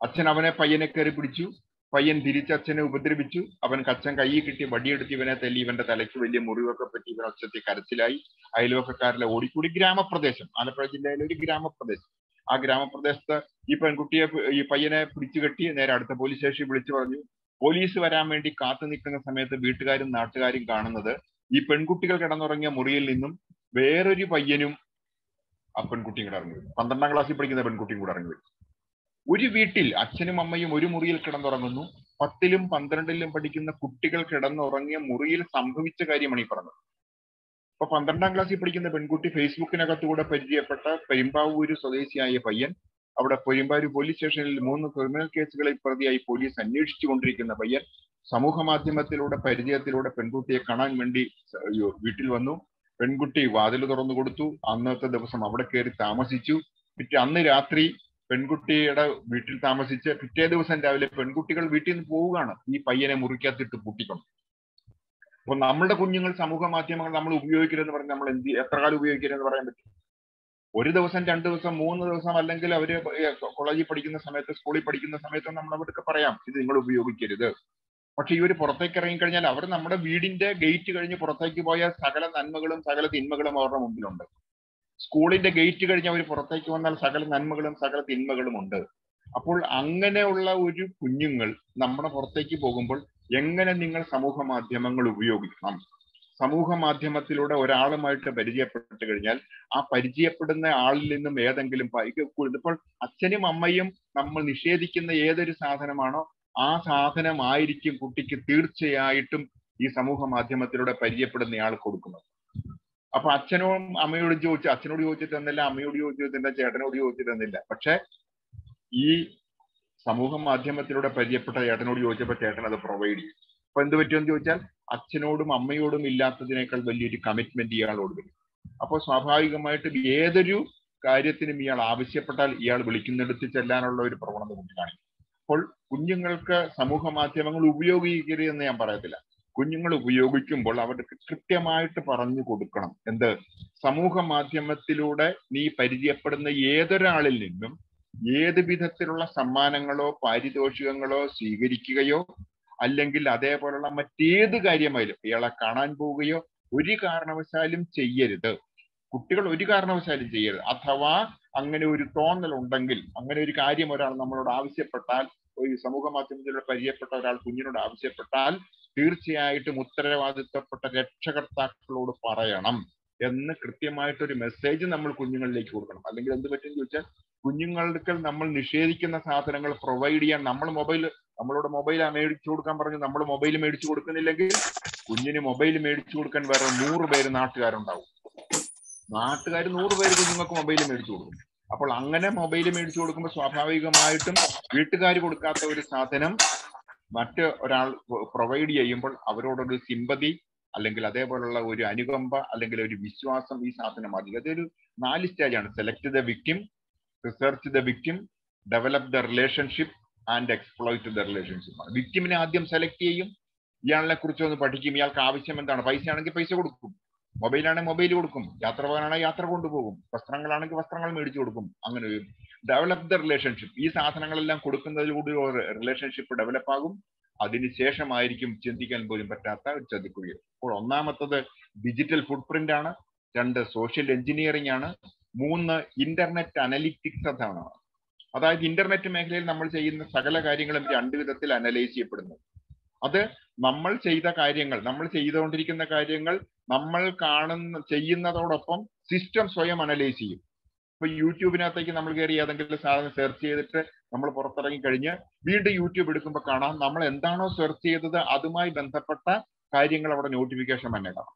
അച്ഛൻ അവനെ പയ്യനെ കയറി പിടിച്ചു. പയ്യൻ തിരിച്ചച്ഛനെ ഉപദ്രവിച്ചു. അവൻ കച്ചൻ കൈ കിട്ടി വടിയെടുത്ത് ഇവനെ തല്ലി. ഇവന്റെ തലയ്ക്ക് വലിയ മുറിവൊക്കെ പറ്റി ഇവൻ ഒച്ചത്തി കരച്ചിലായി. അയൽവക്കക്കാരിലെ ഓടിക്കൂടി ഗ്രാമപ്രദേശം. ആലപ്പുഴ ജില്ലയിലെ ഒരു ഗ്രാമപ്രദേശം. ആ ഗ്രാമപ്രദേശത്ത് ഈ പെൺകുട്ടിയെ ഈ പയ്യനെ പിടിച്ചു കെട്ടി നേരെ അടുത്ത പോലീസ് സ്റ്റേഷനിൽ വിളിച്ചു പറഞ്ഞു. പോലീസ് വരാൻ വേണ്ടി കാത്തു നിൽക്കുന്ന സമയത്ത് വീട്ടുകാരും നാട്ടുകാരും കാണുന്നത് ഈ പെൺകുട്ടികൾ കിടന്നുറങ്ങിയ മുറിയിൽ നിന്നും വേറൊരു പയ്യനും ആ പെൺകുട്ടിയും കൂടെ ഇറങ്ങി പന്ത്രണ്ടാം ക്ലാസ്സിൽ പഠിക്കുന്ന പെൺകുട്ടിയും കൂടെ ഇറങ്ങി ഒരു വീട്ടിൽ അച്ഛനും അമ്മയും ഒരു മുറിയിൽ കിടന്നുറങ്ങുന്നു. പത്തിലും പന്ത്രണ്ടിലും പഠിക്കുന്ന കുട്ടികൾ കിടന്നുറങ്ങിയ മുറിയിൽ സംഭവിച്ച കാര്യമാണ് ഈ പറഞ്ഞത്. ഇപ്പൊ പന്ത്രണ്ടാം ക്ലാസ്സിൽ പഠിക്കുന്ന പെൺകുട്ടി ഫേസ്ബുക്കിനകത്തുകൂടെ പരിചയപ്പെട്ട പെരുമ്പാവൂര് സ്വദേശിയായ പയ്യൻ അവിടെ പെരുമ്പാവൂർ പോലീസ് സ്റ്റേഷനിൽ മൂന്ന് ക്രിമിനൽ കേസുകളിൽ പ്രതിയായി പോലീസ് അന്വേഷിച്ചു കൊണ്ടിരിക്കുന്ന പയ്യൻ സമൂഹ മാധ്യമത്തിലൂടെ പരിചയത്തിലൂടെ പെൺകുട്ടിയെ കാണാൻ വേണ്ടി വീട്ടിൽ വന്നു. പെൺകുട്ടി വാതിൽ തുറന്നു കൊടുത്തു. അന്നത്തെ ദിവസം അവിടെ കയറി താമസിച്ചു. പിറ്റേ അന്ന് രാത്രി പെൺകുട്ടിയുടെ വീട്ടിൽ താമസിച്ച് പിറ്റേ ദിവസം രാവിലെ പെൺകുട്ടികൾ വീട്ടിൽ നിന്ന് പോവുകയാണ്. ഈ പയ്യനെ മുറിക്കകത്തിട്ട് പൂട്ടിക്കൊണ്ട്. അപ്പൊ നമ്മുടെ കുഞ്ഞുങ്ങൾ സമൂഹ മാധ്യമങ്ങൾ നമ്മൾ ഉപയോഗിക്കരുതെന്ന് പറഞ്ഞ് നമ്മൾ എന്ത് എത്ര കാലം ഉപയോഗിക്കരുതെന്ന് പറയാൻ പറ്റും? ഒരു ദിവസം രണ്ട് ദിവസം മൂന്ന് ദിവസം അല്ലെങ്കിൽ അവർ കോളേജിൽ പഠിക്കുന്ന സമയത്ത് സ്കൂളിൽ പഠിക്കുന്ന സമയത്ത് നമ്മൾ അവർക്ക് പറയാം ഇത് നിങ്ങൾ ഉപയോഗിക്കരുത്. പക്ഷെ ഇവർ പുറത്തേക്ക് ഇറങ്ങിക്കഴിഞ്ഞാൽ അവർ നമ്മുടെ വീടിന്റെ ഗേറ്റ് കഴിഞ്ഞ് പുറത്തേക്ക് പോയ സകല നന്മകളും സകല തിന്മകളും അവരുടെ മുമ്പിലുണ്ട്. സ്കൂളിന്റെ ഗേറ്റ് കഴിഞ്ഞ് അവർ പുറത്തേക്ക് വന്നാൽ സകല നന്മകളും സകല തിന്മകളും ഉണ്ട്. അപ്പോൾ അങ്ങനെയുള്ള ഒരു കുഞ്ഞുങ്ങൾ നമ്മുടെ പുറത്തേക്ക് പോകുമ്പോൾ എങ്ങനെ നിങ്ങൾ സമൂഹ മാധ്യമങ്ങൾ ഉപയോഗിക്കണം? സമൂഹ മാധ്യമത്തിലൂടെ ഒരാളുമായിട്ട് പരിചയപ്പെട്ട് കഴിഞ്ഞാൽ ആ പരിചയപ്പെടുന്ന ആളിൽ നിന്നും ഏതെങ്കിലും ഇപ്പോൾ അച്ഛനും അമ്മയും നമ്മൾ നിഷേധിക്കുന്ന ഏതൊരു സാധനമാണോ ആ സാധനമായിരിക്കും കുട്ടിക്ക് തീർച്ചയായിട്ടും ഈ സമൂഹ മാധ്യമത്തിലൂടെ പരിചയപ്പെടുന്ന ആൾ കൊടുക്കുന്നത്. അപ്പൊ അച്ഛനോടും അമ്മയോടും ചോദിച്ചു അച്ഛനോട് ചോദിച്ചിട്ട് തന്നില്ല അമ്മയോട് ചോദിച്ചിട്ടില്ല ചേട്ടനോട് ചോദിച്ചിട്ട് തന്നില്ല. പക്ഷെ ഈ സമൂഹ മാധ്യമത്തിലൂടെ പരിചയപ്പെട്ട ചേട്ടനോട് ചോദിച്ചപ്പോൾ ചേട്ടൻ അത് പ്രൊവൈഡ് ചെയ്യും അപ്പൊ എന്ത് പറ്റുമെന്ന് ചോദിച്ചാൽ അച്ഛനോടും അമ്മയോടും ഇല്ലാത്തതിനേക്കാൾ വലിയൊരു കമ്മിറ്റ്മെന്റ് ഇയാളോട് വരും അപ്പോൾ സ്വാഭാവികമായിട്ടും ഏതൊരു കാര്യത്തിനും ഇയാൾ ആവശ്യപ്പെട്ടാൽ ഇയാൾ വിളിക്കുന്നിടത്ത് ചെല്ലാനുള്ള ഒരു പ്രവണത കുട്ടി കാണിക്കും അപ്പോൾ കുഞ്ഞുങ്ങൾക്ക് സമൂഹ മാധ്യമങ്ങൾ ഉപയോഗിക്കരുതെന്ന് ഞാൻ പറയത്തില്ല. കുഞ്ഞുങ്ങൾ ഉപയോഗിക്കുമ്പോൾ അവർക്ക് കൃത്യമായിട്ട് പറഞ്ഞു കൊടുക്കണം. എന്ത്? സമൂഹ മാധ്യമത്തിലൂടെ നീ പരിചയപ്പെടുന്ന ഏതൊരാളിൽ നിന്നും ഏത് വിധത്തിലുള്ള സമ്മാനങ്ങളോ പാരിതോഷികങ്ങളോ സ്വീകരിക്കുകയോ അല്ലെങ്കിൽ അതേപോലുള്ള മറ്റേത് കാര്യമായാലും ഇയാളെ കാണാൻ പോവുകയോ ഒരു കാരണവശാലും ചെയ്യരുത്. കുട്ടികൾ ഒരു കാരണവശാലും ചെയ്യരുത്. അഥവാ അങ്ങനെ ഒരു തോന്നൽ ഉണ്ടെങ്കിൽ അങ്ങനെ ഒരു കാര്യം ഒരാൾ നമ്മളോട് ആവശ്യപ്പെട്ടാൽ ഒരു സമൂഹ മാധ്യമത്തിലൂടെ പരിചയപ്പെട്ട ഒരാൾ കുഞ്ഞിനോട് ആവശ്യപ്പെട്ടാൽ തീർച്ചയായിട്ടും ഉത്തരവാദിത്തപ്പെട്ട രക്ഷകർത്താക്കളോട് പറയണം എന്ന് കൃത്യമായിട്ടൊരു മെസ്സേജ് നമ്മൾ കുഞ്ഞുങ്ങളിലേക്ക് കൊടുക്കണം. അല്ലെങ്കിൽ എന്ത് പറ്റും ചോദിച്ചാൽ കുഞ്ഞുങ്ങൾക്ക് നമ്മൾ നിഷേധിക്കുന്ന സാധനങ്ങൾ പ്രൊവൈഡ് ചെയ്യാൻ നമ്മൾ മൊബൈൽ നമ്മളോട് മൊബൈൽ മേടിച്ചു കൊടുക്കാൻ പറഞ്ഞു നമ്മൾ മൊബൈൽ മേടിച്ചു കൊടുക്കുന്നില്ലെങ്കിൽ കുഞ്ഞിന് മൊബൈൽ മേടിച്ചു കൊടുക്കാൻ വേറെ നൂറ് പേര് നാട്ടുകാരുണ്ടാവും. നാട്ടുകാർ നൂറ് പേര് കുഞ്ഞുങ്ങൾക്ക് മൊബൈൽ മേടിച്ചു കൊടുക്കും. അപ്പോൾ അങ്ങനെ മൊബൈൽ മേടിച്ചു കൊടുക്കുമ്പോൾ സ്വാഭാവികമായിട്ടും വീട്ടുകാർ കൊടുക്കാത്ത ഒരു സാധനം മറ്റ് ഒരാൾ പ്രൊവൈഡ് ചെയ്യുമ്പോൾ അവരോടൊരു സിമ്പതി അല്ലെങ്കിൽ അതേപോലുള്ള ഒരു അനുകമ്പ അല്ലെങ്കിൽ ഒരു വിശ്വാസം ഈ സാധനം മതി അതൊരു നാല് സ്റ്റേജാണ് select the victim research the victim develop the relationship and exploit the relationship ആണ്. വിക്ടിമിനെ ആദ്യം സെലക്ട് ചെയ്യും. ഇയാളെ കുറിച്ച് ഒന്ന് പഠിക്കും. ഇയാൾക്ക് ആവശ്യം എന്താണ്? പൈസ ആണെങ്കിൽ പൈസ കൊടുക്കും. മൊബൈലാണെങ്കിൽ മൊബൈൽ കൊടുക്കും. യാത്ര പോകാനാണെങ്കിൽ യാത്ര കൊണ്ടുപോകും. വസ്ത്രങ്ങളാണെങ്കിൽ വസ്ത്രങ്ങൾ മേടിച്ചു കൊടുക്കും. അങ്ങനെ ഡെവലപ്പ് ദ റിലേഷൻഷിപ്പ് ഈ സാധനങ്ങളെല്ലാം കൊടുക്കുന്നതിലൂടെ റിലേഷൻഷിപ്പ് ഡെവലപ്പ് ആകും. അതിനുശേഷമായിരിക്കും ചിന്തിക്കാൻ പോലും പറ്റാത്ത ഒരു ചതിക്കുഴി അപ്പോൾ ഒന്നാമത്തത് ഡിജിറ്റൽ ഫുട് പ്രിന്റ് ആണ്. രണ്ട് സോഷ്യൽ എഞ്ചിനീയറിംഗ് ആണ്. മൂന്ന് ഇന്റർനെറ്റ് അനലിറ്റിക്സ് അതാണ് അതായത് ഇന്റർനെറ്റ് മേഖലയിൽ നമ്മൾ ചെയ്യുന്ന സകല കാര്യങ്ങളും രണ്ട് വിധത്തിൽ അനലൈസ് ചെയ്യപ്പെടുന്നു. അത് നമ്മൾ ചെയ്ത കാര്യങ്ങൾ നമ്മൾ ചെയ്തുകൊണ്ടിരിക്കുന്ന കാര്യങ്ങൾ നമ്മൾ കാണുന്ന ചെയ്യുന്നതോടൊപ്പം സിസ്റ്റം സ്വയം അനലൈസ് ചെയ്യും. ഇപ്പൊ യൂട്യൂബിനകത്തേക്ക് നമ്മൾ കയറി ഏതെങ്കിലും സാധനം സെർച്ച് ചെയ്തിട്ട് നമ്മൾ പുറത്തിറങ്ങി കഴിഞ്ഞ് വീണ്ടും യൂട്യൂബ് എടുക്കുമ്പോൾ കാണാം നമ്മൾ എന്താണോ സെർച്ച് ചെയ്തത് അതുമായി ബന്ധപ്പെട്ട കാര്യങ്ങൾ അവിടെ നോട്ടിഫിക്കേഷൻ തന്നെ കാണാം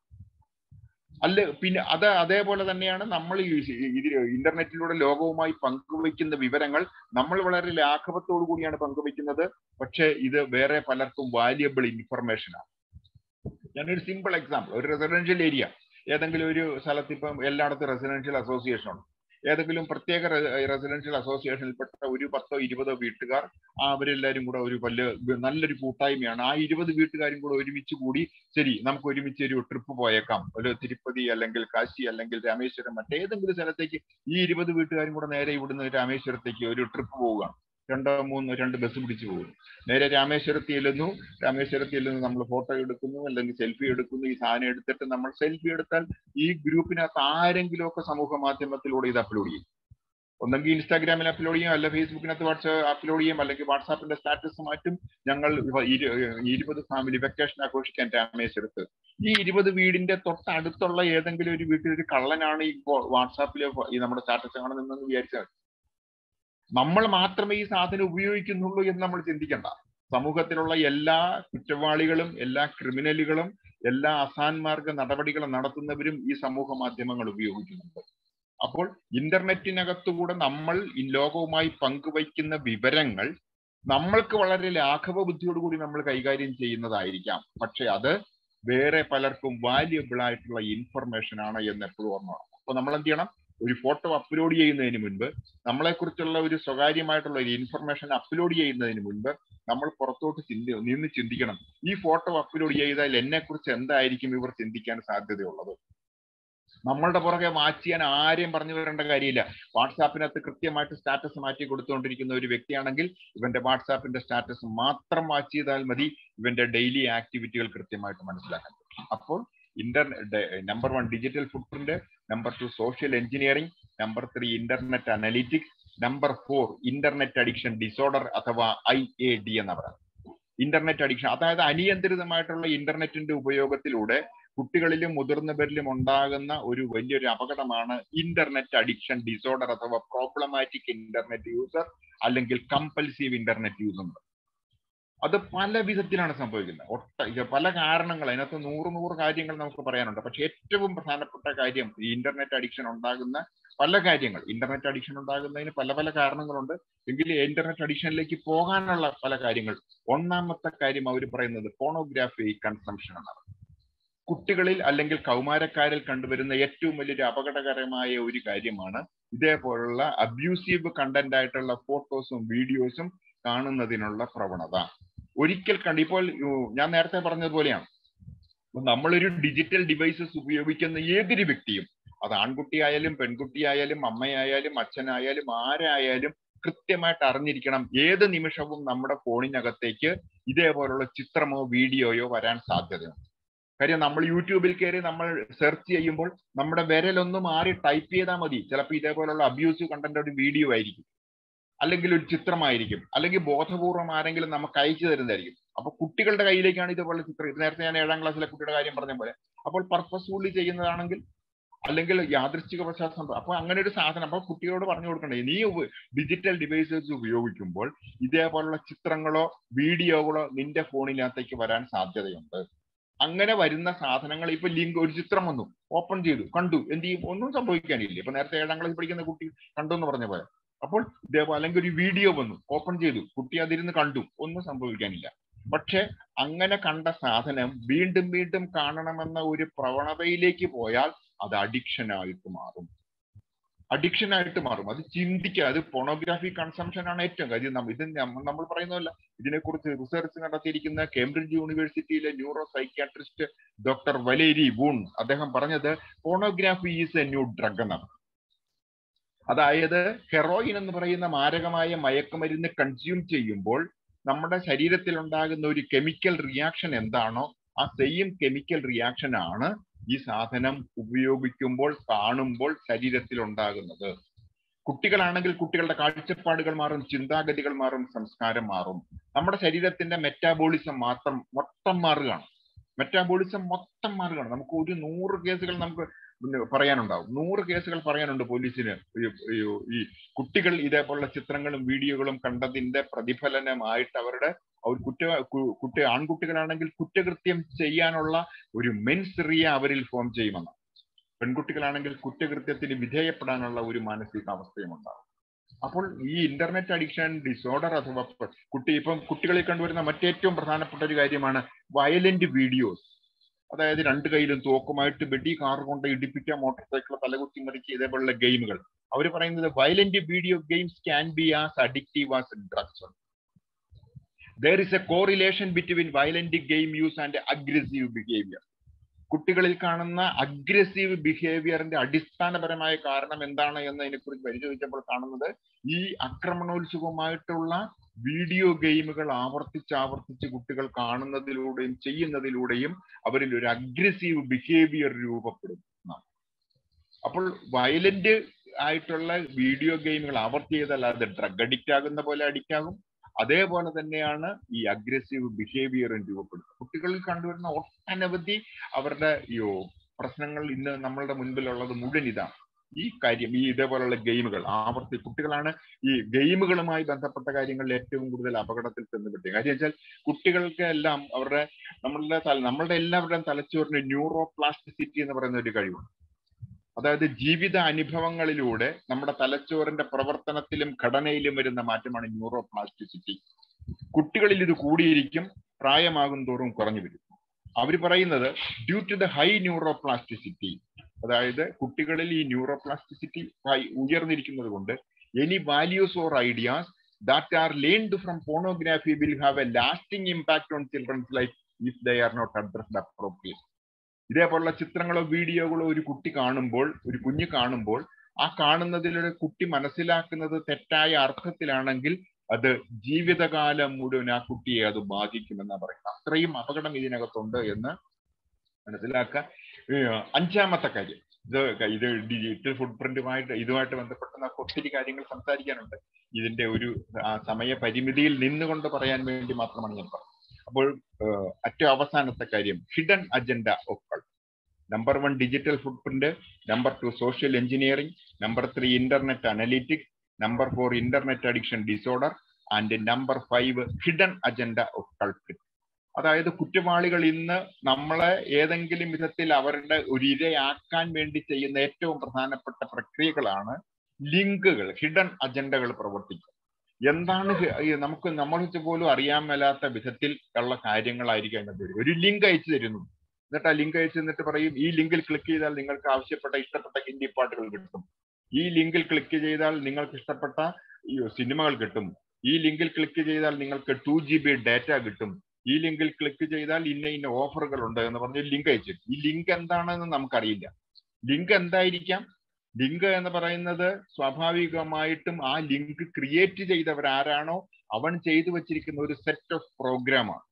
അല്ല പിന്നെ അത് അതേപോലെ തന്നെയാണ് നമ്മൾ ഇന്റർനെറ്റിലൂടെ ലോകവുമായി പങ്കുവയ്ക്കുന്ന വിവരങ്ങൾ നമ്മൾ വളരെ ലാഘവത്തോടു കൂടിയാണ് പങ്കുവയ്ക്കുന്നത്. പക്ഷേ ഇത് വേറെ പലർക്കും വാല്യബിൾ ഇൻഫർമേഷൻ ആണ്. ഞാനൊരു സിമ്പിൾ എക്സാമ്പിൾ ഒരു റെസിഡൻഷ്യൽ ഏരിയ ഏതെങ്കിലും ഒരു സ്ഥലത്ത് ഇപ്പം എല്ലായിടത്തും റെസിഡൻഷ്യൽ അസോസിയേഷൻ ഉണ്ട്. ഏതെങ്കിലും പ്രത്യേക റെസിഡൻഷ്യൽ അസോസിയേഷനിൽപ്പെട്ട ഒരു പത്തോ ഇരുപതോ വീട്ടുകാർ അവരെല്ലാവരും കൂടെ ഒരു വല്ല നല്ലൊരു കൂട്ടായ്മയാണ്. ആ ഇരുപത് വീട്ടുകാരും കൂടെ ഒരുമിച്ച് കൂടി ശരി നമുക്ക് ഒരുമിച്ച് ഒരു ട്രിപ്പ് പോയേക്കാം. ഒരു തിരുപ്പതി അല്ലെങ്കിൽ കാശി അല്ലെങ്കിൽ രാമേശ്വരം മറ്റേതെങ്കിലും സ്ഥലത്തേക്ക് ഈ ഇരുപത് വീട്ടുകാരും കൂടെ നേരെ ഇവിടുന്ന് രാമേശ്വരത്തേക്ക് ഒരു ട്രിപ്പ് പോവുകയാണ്. രണ്ടോ മൂന്നോ രണ്ട് ബസ് പിടിച്ചു പോകും. നേരെ രാമേശ്വരത്തിൽ ചെല്ലുന്നു രാമേശ്വരത്തിൽ ചെല്ലുന്നു നമ്മൾ ഫോട്ടോ എടുക്കുന്നു അല്ലെങ്കിൽ സെൽഫി എടുക്കുന്നു. ഈ സാധനം എടുത്തിട്ട് നമ്മൾ സെൽഫി എടുത്താൽ ഈ ഗ്രൂപ്പിനകത്ത് ആരെങ്കിലും ഒക്കെ സമൂഹ മാധ്യമത്തിലൂടെ ഇത് അപ്ലോഡ് ചെയ്യും. ഒന്നെങ്കിൽ ഇൻസ്റ്റാഗ്രാമിൽ അപ്ലോഡ് ചെയ്യും അല്ല ഫേസ്ബുക്കിനകത്ത് വാട്സ്ആപ്പ് അപ്ലോഡ് ചെയ്യും അല്ലെങ്കിൽ വാട്സാപ്പിന്റെ സ്റ്റാറ്റസ് മാറ്റും. ഞങ്ങൾ ഇരുപത് ഫാമിലി വെക്കേഷൻ ആഘോഷിക്കാൻ രാമേശ്വരത്ത്. ഈ ഇരുപത് വീടിന്റെ തൊട്ടടുത്തുള്ള ഏതെങ്കിലും ഒരു വീട്ടിൽ ഒരു കള്ളനാണ് ഈ വാട്സാപ്പിൽ നമ്മുടെ സ്റ്റാറ്റസ് കാണുന്നതെന്ന് വിചാരിച്ചാൽ നമ്മൾ മാത്രമേ ഈ സാധനം ഉപയോഗിക്കുന്നുള്ളൂ എന്ന് നമ്മൾ ചിന്തിക്കണ്ട. സമൂഹത്തിലുള്ള എല്ലാ കുറ്റവാളികളും എല്ലാ ക്രിമിനലുകളും എല്ലാ അസാൻമാർഗ നടപടികൾ നടത്തുന്നവരും ഈ സമൂഹ മാധ്യമങ്ങൾ ഉപയോഗിക്കുന്നുണ്ട്. അപ്പോൾ ഇന്റർനെറ്റിനകത്തുകൂടെ നമ്മൾ ഈ ലോകവുമായി പങ്കുവയ്ക്കുന്ന വിവരങ്ങൾ നമ്മൾക്ക് വളരെ ലാഘവ ബുദ്ധിയോടുകൂടി നമ്മൾ കൈകാര്യം ചെയ്യുന്നതായിരിക്കാം. പക്ഷെ അത് വേറെ പലർക്കും വാല്യുബിൾ ആയിട്ടുള്ള ഇൻഫർമേഷൻ ആണ് എന്ന് എപ്പോഴും ഓർമ്മ അപ്പൊ നമ്മൾ എന്ത് ചെയ്യണം? ഒരു ഫോട്ടോ അപ്ലോഡ് ചെയ്യുന്നതിന് മുൻപ് നമ്മളെക്കുറിച്ചുള്ള ഒരു സ്വകാര്യമായിട്ടുള്ള ഒരു ഇൻഫർമേഷൻ അപ്ലോഡ് ചെയ്യുന്നതിന് മുൻപ് നമ്മൾ പുറത്തോട്ട് ചിന്തി നിന്ന് ചിന്തിക്കണം. ഈ ഫോട്ടോ അപ്ലോഡ് ചെയ്താൽ എന്നെക്കുറിച്ച് എന്തായിരിക്കും ഇവർ ചിന്തിക്കാൻ സാധ്യതയുള്ളത്? നമ്മളുടെ പുറകെ വാച്ച് ചെയ്യാൻ ആരെയും പറഞ്ഞു വരേണ്ട കാര്യമില്ല. വാട്സാപ്പിനകത്ത് കൃത്യമായിട്ട് സ്റ്റാറ്റസ് മാറ്റി കൊടുത്തുകൊണ്ടിരിക്കുന്ന ഒരു വ്യക്തിയാണെങ്കിൽ ഇവന്റെ വാട്സാപ്പിന്റെ സ്റ്റാറ്റസ് മാത്രം വാച്ച് ചെയ്താൽ മതി. ഇവന്റെ ഡെയിലി ആക്ടിവിറ്റികൾ കൃത്യമായിട്ട് മനസ്സിലാക്കാൻ അപ്പോൾ internet number one digital footprint number two social engineering number three internet analytics number four internet addiction disorder അഥവാ ഐ എ ഡി എന്ന് പറയുന്നത് ഇന്റർനെറ്റ് അഡിക്ഷൻ അതായത് അനിയന്ത്രിതമായിട്ടുള്ള ഇന്റർനെറ്റിന്റെ ഉപയോഗത്തിലൂടെ കുട്ടികളിലും മുതിർന്നവരിലും ഉണ്ടാകുന്ന ഒരു വലിയൊരു അപകടമാണ് ഇന്റർനെറ്റ് അഡിക്ഷൻ ഡിസോർഡർ അഥവാ പ്രോബ്ലമാറ്റിക് ഇന്റർനെറ്റ് യൂസർ അല്ലെങ്കിൽ കമ്പൽസീവ് ഇന്റർനെറ്റ് യൂസർ അത് പല വിധത്തിലാണ് സംഭവിക്കുന്നത്. ഒട്ട പല കാരണങ്ങൾ അതിനകത്ത് നൂറ് നൂറ് കാര്യങ്ങൾ നമുക്ക് പറയാനുണ്ട്. പക്ഷെ ഏറ്റവും പ്രധാനപ്പെട്ട കാര്യം ഈ ഇന്റർനെറ്റ് അഡിക്ഷൻ ഉണ്ടാകുന്ന പല കാര്യങ്ങൾ. ഇന്റർനെറ്റ് അഡിക്ഷൻ ഉണ്ടാകുന്നതിന് പല പല കാരണങ്ങളുണ്ട്. എങ്കിൽ ഇന്റർനെറ്റ് അഡിക്ഷനിലേക്ക് പോകാനുള്ള പല കാര്യങ്ങൾ. ഒന്നാമത്തെ കാര്യം അവർ പറയുന്നത് ഫോണോഗ്രാഫി കൺസംഷൻ എന്നാണ്. കുട്ടികളിൽ അല്ലെങ്കിൽ കൗമാരക്കാരിൽ കണ്ടുവരുന്ന ഏറ്റവും വലിയൊരു അപകടകരമായ ഒരു കാര്യമാണ് ഇതേപോലുള്ള അബ്യൂസീവ് കണ്ടന്റ് ആയിട്ടുള്ള ഫോട്ടോസും വീഡിയോസും കാണുന്നതിനുള്ള പ്രവണത. ഒരിക്കൽ കണ്ട് ഇപ്പോൾ ഞാൻ നേരത്തെ പറഞ്ഞതുപോലെയാണ്. നമ്മളൊരു ഡിജിറ്റൽ ഡിവൈസസ് ഉപയോഗിക്കുന്ന ഏതൊരു വ്യക്തിയും അത് ആൺകുട്ടിയായാലും പെൺകുട്ടിയായാലും അമ്മയായാലും അച്ഛനായാലും ആരായാലും കൃത്യമായിട്ട് അറിഞ്ഞിരിക്കണം ഏത് നിമിഷവും നമ്മുടെ ഫോണിനകത്തേക്ക് ഇതേപോലുള്ള ചിത്രമോ വീഡിയോയോ വരാൻ സാധ്യതയുണ്ട്. കാര്യം നമ്മൾ യൂട്യൂബിൽ കയറി നമ്മൾ സെർച്ച് ചെയ്യുമ്പോൾ നമ്മുടെ വിരലൊന്നും മാറി ടൈപ്പ് ചെയ്താൽ മതി. ചിലപ്പോൾ ഇതേപോലുള്ള അബ്യൂസീവ് കണ്ടന്റ് ഒരു വീഡിയോ ആയിരിക്കും. അല്ലെങ്കിൽ ഒരു ചിത്രമായിരിക്കും. അല്ലെങ്കിൽ ബോധപൂർവം ആരെങ്കിലും നമുക്ക് അയച്ചു തരുന്നതായിരിക്കും. അപ്പൊ കുട്ടികളുടെ കയ്യിലേക്കാണ് ഇതുപോലെ ചിത്രം. ഇത് നേരത്തെ ഞാൻ ഏഴാം ക്ലാസ്സിലെ കുട്ടിയുടെ കാര്യം പറഞ്ഞ പോലെ. അപ്പോൾ പർപ്പസ്ഫുള്ളി ചെയ്യുന്നതാണെങ്കിൽ അല്ലെങ്കിൽ യാദൃശ്ചിക പശ്ചാത്തലം അപ്പൊ അങ്ങനെ ഒരു സാധനം. അപ്പൊ കുട്ടികളോട് പറഞ്ഞു കൊടുക്കണ്ടേ നീ ഡിജിറ്റൽ ഡിവൈസസ് ഉപയോഗിക്കുമ്പോൾ ഇതേപോലുള്ള ചിത്രങ്ങളോ വീഡിയോകളോ നിന്റെ ഫോണിനകത്തേക്ക് വരാൻ സാധ്യതയുണ്ട്. അങ്ങനെ വരുന്ന സാധനങ്ങൾ ഇപ്പൊ ലിങ്ക് ഒരു ചിത്രം വന്നു. ഓപ്പൺ ചെയ്തു. കണ്ടു. എന്ത് ചെയ്യും? ഒന്നും സംഭവിക്കാനില്ല. ഇപ്പൊ നേരത്തെ ഏഴാം ക്ലാസ്സിൽ പഠിക്കുന്ന കുട്ടി കണ്ടു എന്ന് പറഞ്ഞ പോലെ. അപ്പോൾ ഇതേപോലെ അല്ലെങ്കിൽ ഒരു വീഡിയോ വന്നു. ഓപ്പൺ ചെയ്തു. കുട്ടി അതിരുന്ന് കണ്ടു. ഒന്നും സംഭവിക്കാനില്ല. പക്ഷെ അങ്ങനെ കണ്ട സാധനം വീണ്ടും വീണ്ടും കാണണമെന്ന ഒരു പ്രവണതയിലേക്ക് പോയാൽ അത് അഡിക്ഷൻ ആയിട്ട് മാറും. അഡിക്ഷൻ ആയിട്ട് മാറും. അത് ചിന്തിക്കുക അത് പോണോഗ്രാഫി കൺസംഷൻ ആണ് ഏറ്റവും കാര്യം. ഇത് നമ്മൾ പറയുന്നതല്ല. ഇതിനെക്കുറിച്ച് റിസർച്ച് നടത്തിയിരിക്കുന്ന കേംബ്രിഡ്ജ് യൂണിവേഴ്സിറ്റിയിലെ neuro psychiatrist doctor Valerie Voon അദ്ദേഹം പറഞ്ഞത് pornography is a new drug എന്നാണ്. അതായത് ഹെറോയിൻ എന്ന് പറയുന്ന മാരകമായ മയക്കുമരുന്ന് കൺസ്യൂം ചെയ്യുമ്പോൾ നമ്മുടെ ശരീരത്തിൽ ഉണ്ടാകുന്ന ഒരു കെമിക്കൽ റിയാക്ഷൻ എന്താണോ ആ സെയിം കെമിക്കൽ റിയാക്ഷൻ ആണ് ഈ സാധനം ഉപയോഗിക്കുമ്പോൾ കാണുമ്പോൾ ശരീരത്തിൽ ഉണ്ടാകുന്നത് കുട്ടികളാണെങ്കിൽ കുട്ടികളുടെ കാഴ്ചപ്പാടുകൾ മാറും ചിന്താഗതികൾ മാറും സംസ്കാരം മാറും. നമ്മുടെ ശരീരത്തിന്റെ മെറ്റാബോളിസം മാത്രം മൊത്തം മാറുകയാണ്. മെറ്റാബോളിസം മൊത്തം മാറുകയാണ്. നമുക്ക് ഒരു നൂറ് കേസുകൾ നമുക്ക് പറയാനുണ്ടാവും. നൂറ് കേസുകൾ പറയാനുണ്ട് പോലീസിന്. ഈ- കുട്ടികൾ ഇതേപോലുള്ള ചിത്രങ്ങളും വീഡിയോകളും കണ്ടതിന്റെ പ്രതിഫലനമായിട്ട് അവരുടെ കുറ്റ കുട്ടി ആൺകുട്ടികളാണെങ്കിൽ കുറ്റകൃത്യം ചെയ്യാനുള്ള ഒരു മെൻസ് അവരിൽ ഫോം ചെയ്യുമെന്ന്. പെൺകുട്ടികളാണെങ്കിൽ കുറ്റകൃത്യത്തിന് വിധേയപ്പെടാനുള്ള ഒരു മാനസികാവസ്ഥയും ഉണ്ടാവും. അപ്പോൾ ഈ ഇന്റർനെറ്റ് അഡിക്ഷൻ ഡിസോർഡർ അഥവാ കുട്ടി ഇപ്പം കുട്ടികളിൽ കണ്ടുവരുന്ന മറ്റേറ്റവും പ്രധാനപ്പെട്ട ഒരു കാര്യമാണ് വയലന്റ് വീഡിയോസ് അതായത് രണ്ട് കയ്യിലും തോക്കുമായിട്ട് വെടി കാർ കൊണ്ട് ഇടിപ്പിക്കുക മോട്ടോർ സൈക്കിൾ തലകുത്തി മറിച്ച് ഇതേപോലുള്ള ഗെയിമുകൾ. അവർ പറയുന്നത് violent video games can be as addictive as drugs there is a correlation between violent game use and aggressive behaviour കുട്ടികളിൽ കാണുന്ന അഗ്രസീവ് ബിഹേവിയറിന്റെ അടിസ്ഥാനപരമായ കാരണം എന്താണ് എന്നതിനെ കുറിച്ച് പരിശോധിച്ചപ്പോൾ കാണുന്നത് ഈ ആക്രമണോത്സുകമായിട്ടുള്ള വീഡിയോ ഗെയിമുകൾ ആവർത്തിച്ച് ആവർത്തിച്ച് കുട്ടികൾ കാണുന്നതിലൂടെയും ചെയ്യുന്നതിലൂടെയും അവരിൽ ഒരു അഗ്രസീവ് ബിഹേവിയർ രൂപപ്പെടും. അപ്പോൾ വയലന്റ് ആയിട്ടുള്ള വീഡിയോ ഗെയിമുകൾ ആവർത്തി ചെയ്താൽ അത് ഡ്രഗ് അഡിക്റ്റ് ആകുന്ന പോലെ അഡിക്റ്റ് ആകും അതേപോലെ തന്നെയാണ് ഈ അഗ്രസീവ് ബിഹേവിയറും രൂപപ്പെടുന്നത്. കുട്ടികളിൽ കണ്ടുവരുന്ന ഒട്ടനവധി അവരുടെ യോ പ്രശ്നങ്ങൾ ഇന്ന് നമ്മളുടെ മുൻപിലുള്ളത് മുഴുവൻ ഇതാണ്. ഈ കാര്യം ഈ ഇതേപോലുള്ള ഗെയിമുകൾ ആവർത്തി കുട്ടികളാണ് ഈ ഗെയിമുകളുമായി ബന്ധപ്പെട്ട കാര്യങ്ങളിൽ ഏറ്റവും കൂടുതൽ അപകടത്തിൽ ചെന്നുപെട്ടത് കാര്യം വെച്ചാൽ കുട്ടികൾക്ക് എല്ലാം അവരുടെ നമ്മളുടെ നമ്മളുടെ എല്ലാവരുടെയും തലച്ചോറിന് ന്യൂറോ പ്ലാസ്റ്റിസിറ്റി എന്ന് പറയുന്ന ഒരു കഴിവുണ്ട് അതായത് ജീവിത അനുഭവങ്ങളിലൂടെ നമ്മുടെ തലച്ചോറിന്റെ പ്രവർത്തനത്തിലും ഘടനയിലും വരുന്ന മാറ്റമാണ് ന്യൂറോ പ്ലാസ്റ്റിസിറ്റി കുട്ടികളിൽ ഇത് കൂടിയിരിക്കും പ്രായമാകും തോറും കുറഞ്ഞു വരും. അവർ പറയുന്നത് due to the high neuro plasticity അതായത് കുട്ടികളിൽ ഈ ന്യൂറോ പ്ലാസ്റ്റിസിറ്റി ഉയർന്നിരിക്കുന്നത് കൊണ്ട് any values or ideas that are learned from pornography will have a lasting impact on children's life if they are not addressed appropriate ഇതേപോലുള്ള ചിത്രങ്ങളോ വീഡിയോകളോ ഒരു കുട്ടി കാണുമ്പോൾ ഒരു കുഞ്ഞ് കാണുമ്പോൾ ആ കാണുന്നതിലൂടെ കുട്ടി മനസ്സിലാക്കുന്നത് തെറ്റായ അർത്ഥത്തിലാണെങ്കിൽ അത് ജീവിതകാലം മുഴുവൻ ആ കുട്ടിയെ അത് ബാധിക്കുമെന്നാണ് പറയുന്നത്. അത്രയും അപകടം ഇതിനകത്തുണ്ട് എന്ന് മനസ്സിലാക്കാൻ ഏഹ് അഞ്ചാമത്തെ കാര്യം. ഇത് ഇത് ഡിജിറ്റൽ ഫുട് പ്രിന്റുമായിട്ട് ഇതുമായിട്ട് ബന്ധപ്പെട്ട ഒത്തിരി കാര്യങ്ങൾ സംസാരിക്കാനുണ്ട്. ഇതിന്റെ ഒരു സമയ പരിമിതിയിൽ നിന്നുകൊണ്ട് പറയാൻ വേണ്ടി മാത്രമാണ് ഞാൻ പറഞ്ഞത്. അപ്പോൾ ഏറ്റവും അവസാനത്തെ കാര്യം hidden agenda of number one digital footprint number two social engineering number three internet analytics number four internet addiction disorder and number five hidden agenda of culprit അതായത് കുറ്റവാളികൾ ഇന്ന് നമ്മളെ ഏതെങ്കിലും വിധത്തിൽ അവരുടെ ഒരു ഇരയാക്കാൻ വേണ്ടി ചെയ്യുന്ന ഏറ്റവും പ്രധാനപ്പെട്ട പ്രക്രിയകളാണ് ലിങ്കുകൾ ഹിഡൻ അജണ്ടകൾ പ്രവർത്തിക്കുക എന്താണ് നമുക്ക് നമ്മൾക്ക് പോലും അറിയാൻ മേലാത്ത വിധത്തിൽ ഉള്ള കാര്യങ്ങളായിരിക്കും അതിനകത്ത് വരും ഒരു ലിങ്ക് അയച്ചു തരുന്നു. എന്നിട്ട് ആ ലിങ്ക് അയച്ചു തന്നിട്ട് പറയും ഈ ലിങ്കിൽ ക്ലിക്ക് ചെയ്താൽ നിങ്ങൾക്ക് ആവശ്യപ്പെട്ട ഇഷ്ടപ്പെട്ട ഹിന്ദി പാട്ടുകൾ കിട്ടും. ഈ ലിങ്കിൽ ക്ലിക്ക് ചെയ്താൽ നിങ്ങൾക്ക് ഇഷ്ടപ്പെട്ട സിനിമകൾ കിട്ടും. ഈ ലിങ്കിൽ ക്ലിക്ക് ചെയ്താൽ നിങ്ങൾക്ക് ടു ജി ബി ഡാറ്റ കിട്ടും. ഈ ലിങ്കിൽ ക്ലിക്ക് ചെയ്താൽ ഇന്ന ഇന്ന ഓഫറുകൾ ഉണ്ട് എന്ന് പറഞ്ഞ് ലിങ്ക് അയച്ചിട്ട്. ഈ ലിങ്ക് എന്താണെന്ന് നമുക്കറിയില്ല. ലിങ്ക് എന്തായിരിക്കാം? ലിങ്ക് എന്ന് പറയുന്നത് സ്വാഭാവികമായിട്ടും ആ ലിങ്ക് ക്രിയേറ്റ് ചെയ്തവർ ആരാണോ അവൻ ചെയ്തു വച്ചിരിക്കുന്ന ഒരു സെറ്റ് ഓഫ് പ്രോഗ്രാമാണ്